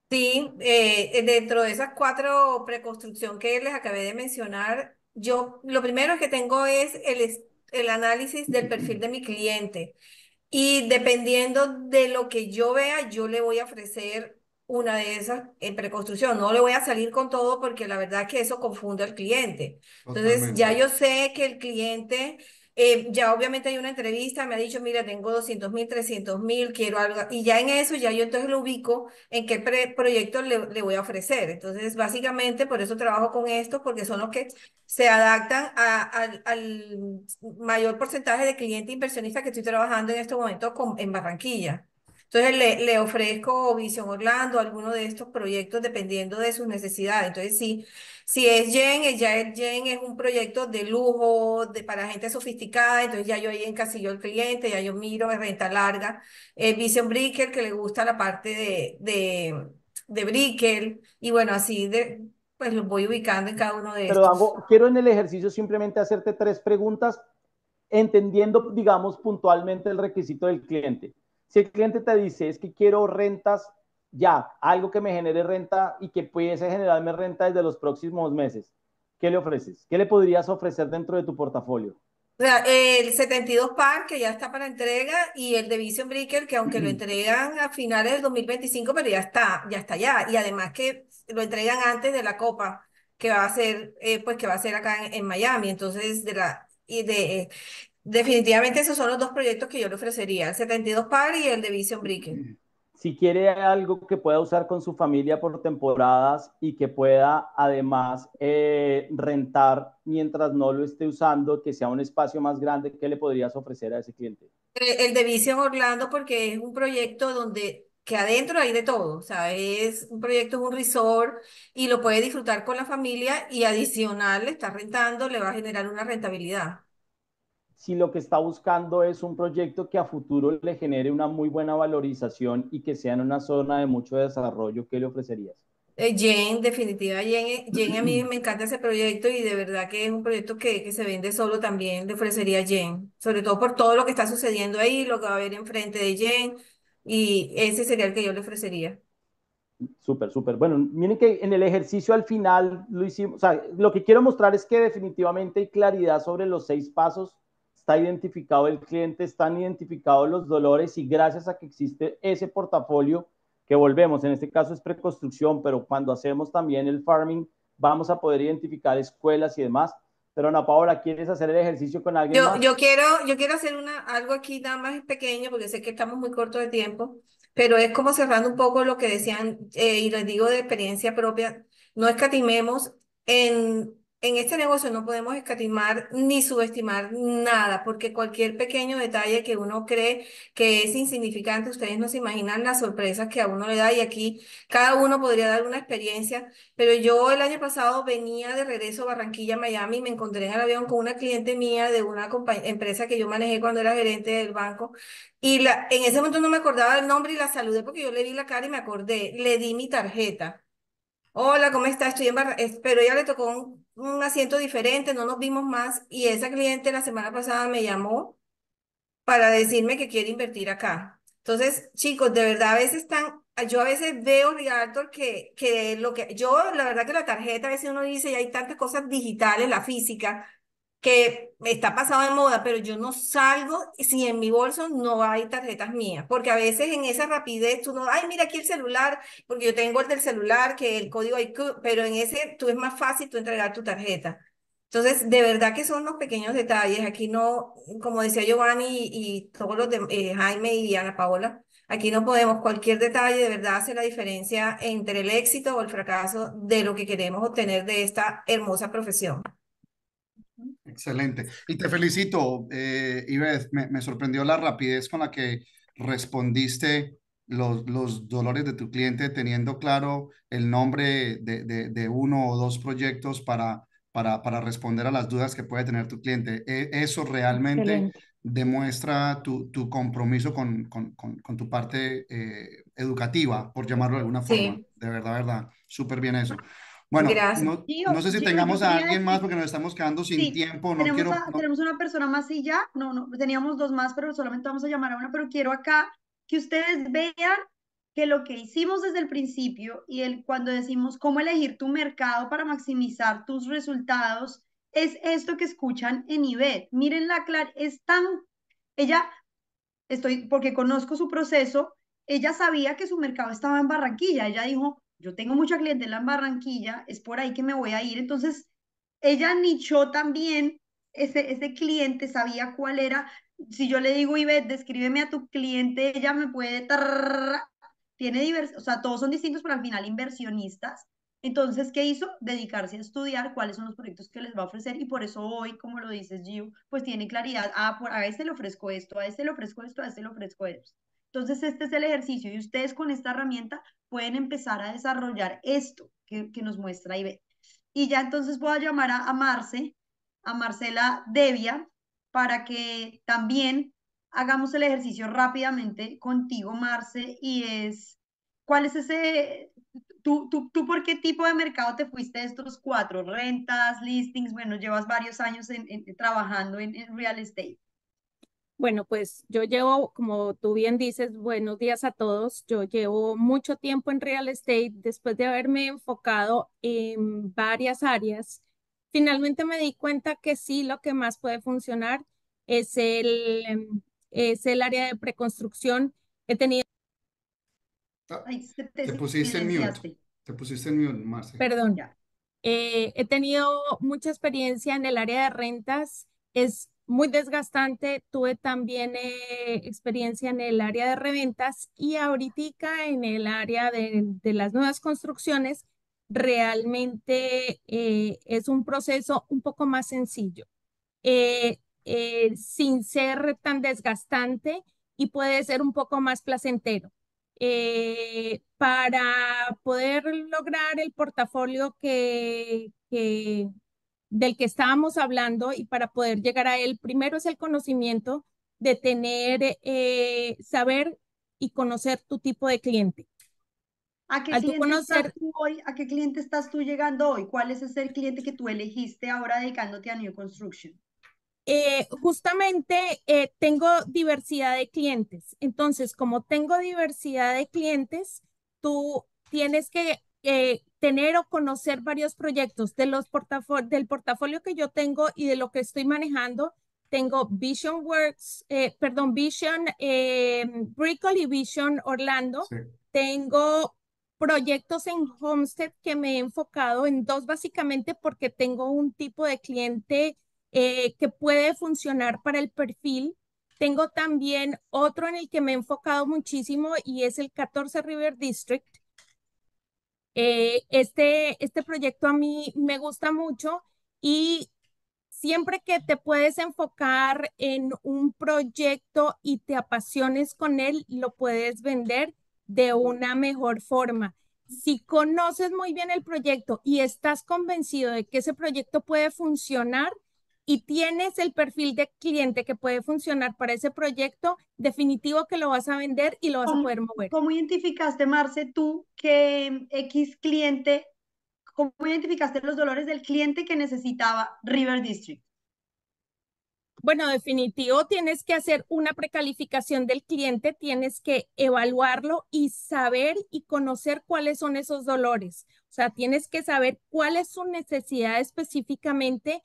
Sí, eh, dentro de esas cuatro preconstrucción que les acabé de mencionar, yo lo primero que tengo es el, el análisis del perfil de mi cliente. Y dependiendo de lo que yo vea, yo le voy a ofrecer una de esas en preconstrucción. No le voy a salir con todo porque la verdad es que eso confunde al cliente. Entonces, ya yo sé que el cliente, eh, ya obviamente hay una entrevista, me ha dicho, mira, tengo 200 mil, 300 mil, quiero algo. Y ya en eso, ya yo entonces lo ubico en qué pre- proyecto le, le voy a ofrecer. Entonces, básicamente, por eso trabajo con esto, porque son los que se adaptan a- al, al mayor porcentaje de cliente inversionista que estoy trabajando en este momento con, en Barranquilla. Entonces le, le ofrezco Visión Orlando, alguno de estos proyectos dependiendo de sus necesidades. Entonces, sí, si es Yen, ya es Yen es un proyecto de lujo, de, para gente sofisticada, entonces ya yo ahí encasillo al cliente, ya yo miro de renta larga. Eh, Vision Brickell, que le gusta la parte de, de, de Brickell, y bueno, así de, pues los voy ubicando en cada uno de Pero estos. hago, quiero en el ejercicio simplemente hacerte tres preguntas, entendiendo, digamos, puntualmente el requisito del cliente. Si el cliente te dice, es que quiero rentas ya, algo que me genere renta y que pudiese generarme renta desde los próximos meses, ¿qué le ofreces? ¿Qué le podrías ofrecer dentro de tu portafolio? O sea, el 72 par que ya está para entrega y el de Vision Brickell que aunque lo entregan a finales del 2025, pero ya está, ya está ya. Y además que lo entregan antes de la Copa que va a ser, eh, pues que va a ser acá en, en Miami. Entonces, de la, y de, definitivamente esos son los dos proyectos que yo le ofrecería, el 72 par y el de Vision Brickell. Si quiere algo que pueda usar con su familia por temporadas y que pueda además eh, rentar mientras no lo esté usando, que sea un espacio más grande, ¿qué le podrías ofrecer a ese cliente? El, el de Vision Orlando porque es un proyecto donde que adentro hay de todo, o sea, es un proyecto, es un resort y lo puede disfrutar con la familia y adicional le está rentando, le va a generar una rentabilidad. Si lo que está buscando es un proyecto que a futuro le genere una muy buena valorización y que sea en una zona de mucho desarrollo, ¿qué le ofrecerías? Eh, Jen, definitiva, Jen, eh, Jen, a mí me encanta ese proyecto y de verdad que es un proyecto que, que se vende solo también, le ofrecería a Jen, sobre todo por todo lo que está sucediendo ahí, lo que va a haber enfrente de Jen y ese sería el que yo le ofrecería. Súper, súper. Bueno, miren que en el ejercicio al final lo hicimos, o sea, lo que quiero mostrar es que definitivamente hay claridad sobre los seis pasos, está identificado el cliente, están identificados los dolores y gracias a que existe ese portafolio que volvemos, en este caso es preconstrucción, pero cuando hacemos también el farming, vamos a poder identificar escuelas y demás. Pero Ana Paola, ¿quieres hacer el ejercicio con alguien Yo, más? yo quiero, yo quiero hacer una, algo aquí nada más pequeño porque sé que estamos muy cortos de tiempo, pero es como cerrando un poco lo que decían, eh, y les digo de experiencia propia, no escatimemos en, en este negocio no podemos escatimar ni subestimar nada, porque cualquier pequeño detalle que uno cree que es insignificante, ustedes no se imaginan las sorpresas que a uno le da y aquí cada uno podría dar una experiencia, pero yo el año pasado venía de regreso a Barranquilla, Miami, y me encontré en el avión con una cliente mía de una empresa que yo manejé cuando era gerente del banco y la, en ese momento no me acordaba del nombre y la saludé porque yo le vi la cara y me acordé, le di mi tarjeta. Hola, ¿cómo estás? Estoy en Barranquilla, pero ella le tocó un un asiento diferente, no nos vimos más y esa cliente la semana pasada me llamó para decirme que quiere invertir acá. Entonces, chicos, de verdad, a veces están, yo a veces veo, Realtor, que, que lo que, yo, la verdad que la tarjeta, a veces uno dice, y hay tantas cosas digitales, la física, que está pasado de moda, pero yo no salgo si en mi bolso no hay tarjetas mías, porque a veces en esa rapidez tú no, ay, mira aquí el celular, porque yo tengo el del celular, que el código IQ, pero en ese tú es más fácil tú entregar tu tarjeta. Entonces, de verdad que son los pequeños detalles. Aquí no, como decía Giovanni y, y todos los de eh, Jaime y Diana Paola, aquí no podemos, cualquier detalle de verdad hace la diferencia entre el éxito o el fracaso de lo que queremos obtener de esta hermosa profesión. Excelente. Y te felicito, eh, Ives, me, me, sorprendió la rapidez con la que respondiste los, los dolores de tu cliente teniendo claro el nombre de, de, de uno o dos proyectos para, para, para, responder a las dudas que puede tener tu cliente. E, eso realmente Excelente. demuestra tu, tu compromiso con, con, con, con, tu parte eh, educativa, por llamarlo de alguna forma. Sí. De verdad, verdad. Súper bien eso. Bueno, no, no, sé si tengamos a alguien más porque nos estamos quedando sin sí, tiempo. No tenemos, quiero, a, no... tenemos una persona más y ya. No, no, teníamos dos más, pero solamente vamos a llamar a una. Pero quiero acá que ustedes vean que lo que hicimos desde el principio y el, cuando decimos cómo elegir tu mercado para maximizar tus resultados, es esto que escuchan en IBET. Miren la clara, es tan, ella, estoy, porque conozco su proceso, ella sabía que su mercado estaba en Barranquilla, ella dijo, yo tengo mucha clientela en Barranquilla, es por ahí que me voy a ir. Entonces, ella nichó también ese, ese cliente, sabía cuál era. Si yo le digo, Ivette, descríbeme a tu cliente, ella me puede... Tiene divers, o sea, todos son distintos, pero al final inversionistas. Entonces, ¿qué hizo? Dedicarse a estudiar cuáles son los proyectos que les va a ofrecer y por eso hoy, como lo dices, Gio, pues tiene claridad. Ah, por, a este le ofrezco esto, a este le ofrezco esto, a este le ofrezco esto. Entonces, este es el ejercicio y ustedes con esta herramienta pueden empezar a desarrollar esto que, nos muestra Ivette. Y ya entonces voy a llamar a, Marce, a Marcela Devia, para que también hagamos el ejercicio rápidamente contigo, Marce, y es, ¿cuál es ese, tú, tú, tú por qué tipo de mercado te fuiste estos cuatro? Rentas, listings, bueno, llevas varios años trabajando en real estate. Bueno, pues yo llevo, como tú bien dices, buenos días a todos. Yo llevo mucho tiempo en real estate después de haberme enfocado en varias áreas. Finalmente me di cuenta que sí, lo que más puede funcionar es el, es el área de preconstrucción. He tenido... Ay, te, te, pusiste en mute. Te pusiste en mute, Marce. Perdón. Eh, he tenido mucha experiencia en el área de rentas. Es muy desgastante. Tuve también eh, experiencia en el área de reventas y ahorita en el área de, de las nuevas construcciones. Realmente eh, es un proceso un poco más sencillo, eh, eh, sin ser tan desgastante y puede ser un poco más placentero. Para poder lograr el portafolio que, que, del que estábamos hablando y para poder llegar a él, primero es el conocimiento de tener, eh, saber y conocer tu tipo de cliente. ¿A qué, cliente conocer... estás tú hoy, ¿A qué cliente estás tú llegando hoy? ¿Cuál es ese cliente que tú elegiste ahora dedicándote a New Construction? Eh, justamente eh, tengo diversidad de clientes. Entonces, como tengo diversidad de clientes, tú tienes que eh, tener o conocer varios proyectos de los del portafolio que yo tengo y de lo que estoy manejando. Tengo Vision Works, eh, perdón, Vision eh, Brickle y Vision Orlando. Sí. Tengo proyectos en Homestead que me he enfocado en dos básicamente porque tengo un tipo de cliente eh, que puede funcionar para el perfil. Tengo también otro en el que me he enfocado muchísimo y es el 14 River District eh, este, este proyecto a mí me gusta mucho y siempre que te puedes enfocar en un proyecto y te apasiones con él, lo puedes vender de una mejor forma. Si conoces muy bien el proyecto y estás convencido de que ese proyecto puede funcionar y tienes el perfil de cliente que puede funcionar para ese proyecto, definitivo que lo vas a vender y lo vas a poder mover. ¿Cómo identificaste, Marce, tú que X cliente ¿Cómo identificaste los dolores del cliente que necesitaba River District? Bueno, definitivo, tienes que hacer una precalificación del cliente, tienes que evaluarlo y saber y conocer cuáles son esos dolores. O sea, tienes que saber cuál es su necesidad específicamente,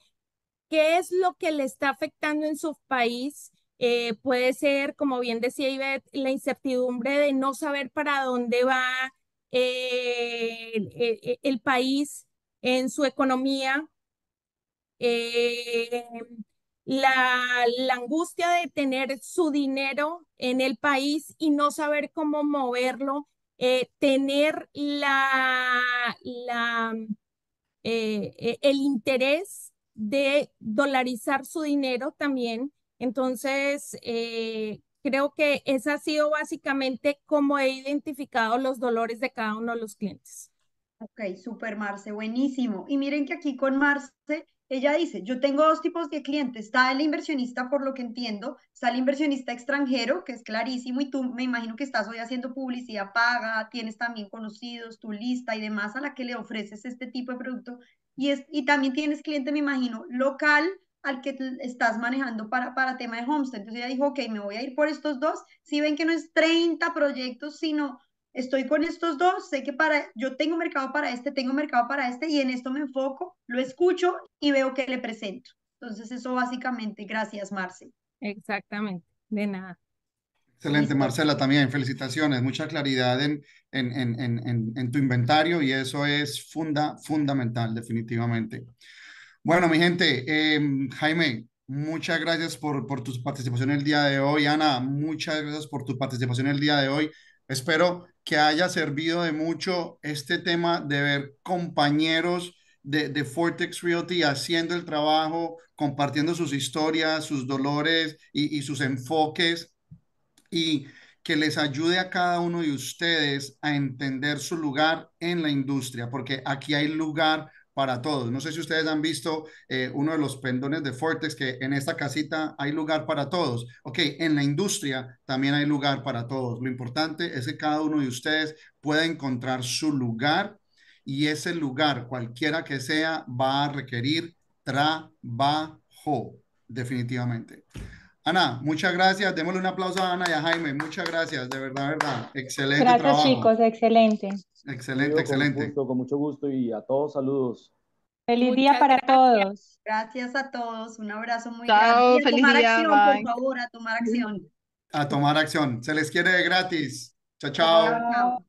qué es lo que le está afectando en su país. Eh, puede ser, como bien decía Ivette, la incertidumbre de no saber para dónde va, eh, eh, el, país en su economía, la, angustia de tener su dinero en el país y no saber cómo moverlo, tener la el interés de dolarizar su dinero también. Entonces, creo que esa ha sido básicamente cómo he identificado los dolores de cada uno de los clientes. Ok, super Marce, buenísimo. Y miren que aquí con Marce, ella dice, yo tengo dos tipos de clientes. Está el inversionista, por lo que entiendo, está el inversionista extranjero, que es clarísimo, y tú me imagino que estás hoy haciendo publicidad paga, tienes también conocidos, tu lista y demás a la que le ofreces este tipo de producto. Y, es, y también tienes cliente, me imagino, local, al que estás manejando para, para tema de homestead. Entonces ella dijo, ok, me voy a ir por estos dos. Si ven que no es 30 proyectos, sino estoy con estos dos, sé que para, yo tengo mercado para este, tengo mercado para este y en esto me enfoco, lo escucho y veo que le presento. Entonces eso básicamente, gracias Marce. Exactamente, de nada. Excelente, Marcela, también felicitaciones, mucha claridad en, en, en, en, en tu inventario y eso es funda, fundamental, definitivamente. Bueno, mi gente, em, Jaime, muchas gracias por, por tu participación el día de hoy. Ana, muchas gracias por tu participación el día de hoy. Espero que haya servido de mucho este tema de ver compañeros de, de Fortex Realty haciendo el trabajo, compartiendo sus historias, sus dolores y, y sus enfoques y que les ayude a cada uno de ustedes a entender su lugar en la industria, porque aquí hay lugar para todos. No sé si ustedes han visto eh, uno de los pendones de Fortex, que en esta casita hay lugar para todos. Ok, en la industria también hay lugar para todos. Lo importante es que cada uno de ustedes pueda encontrar su lugar y ese lugar, cualquiera que sea, va a requerir trabajo, definitivamente. Ana, muchas gracias. Démosle un aplauso a Ana y a Jaime. Muchas gracias, de verdad, verdad. Excelente Gracias, chicos, excelente. Excelente, excelente. Con, mucho gusto y a todos saludos. Feliz día para todos. Gracias a todos. Un abrazo muy Chao, grande. a feliz tomar día, acción, bye. por favor, a tomar acción. A tomar acción. Se les quiere gratis. Chao, chao. Chao.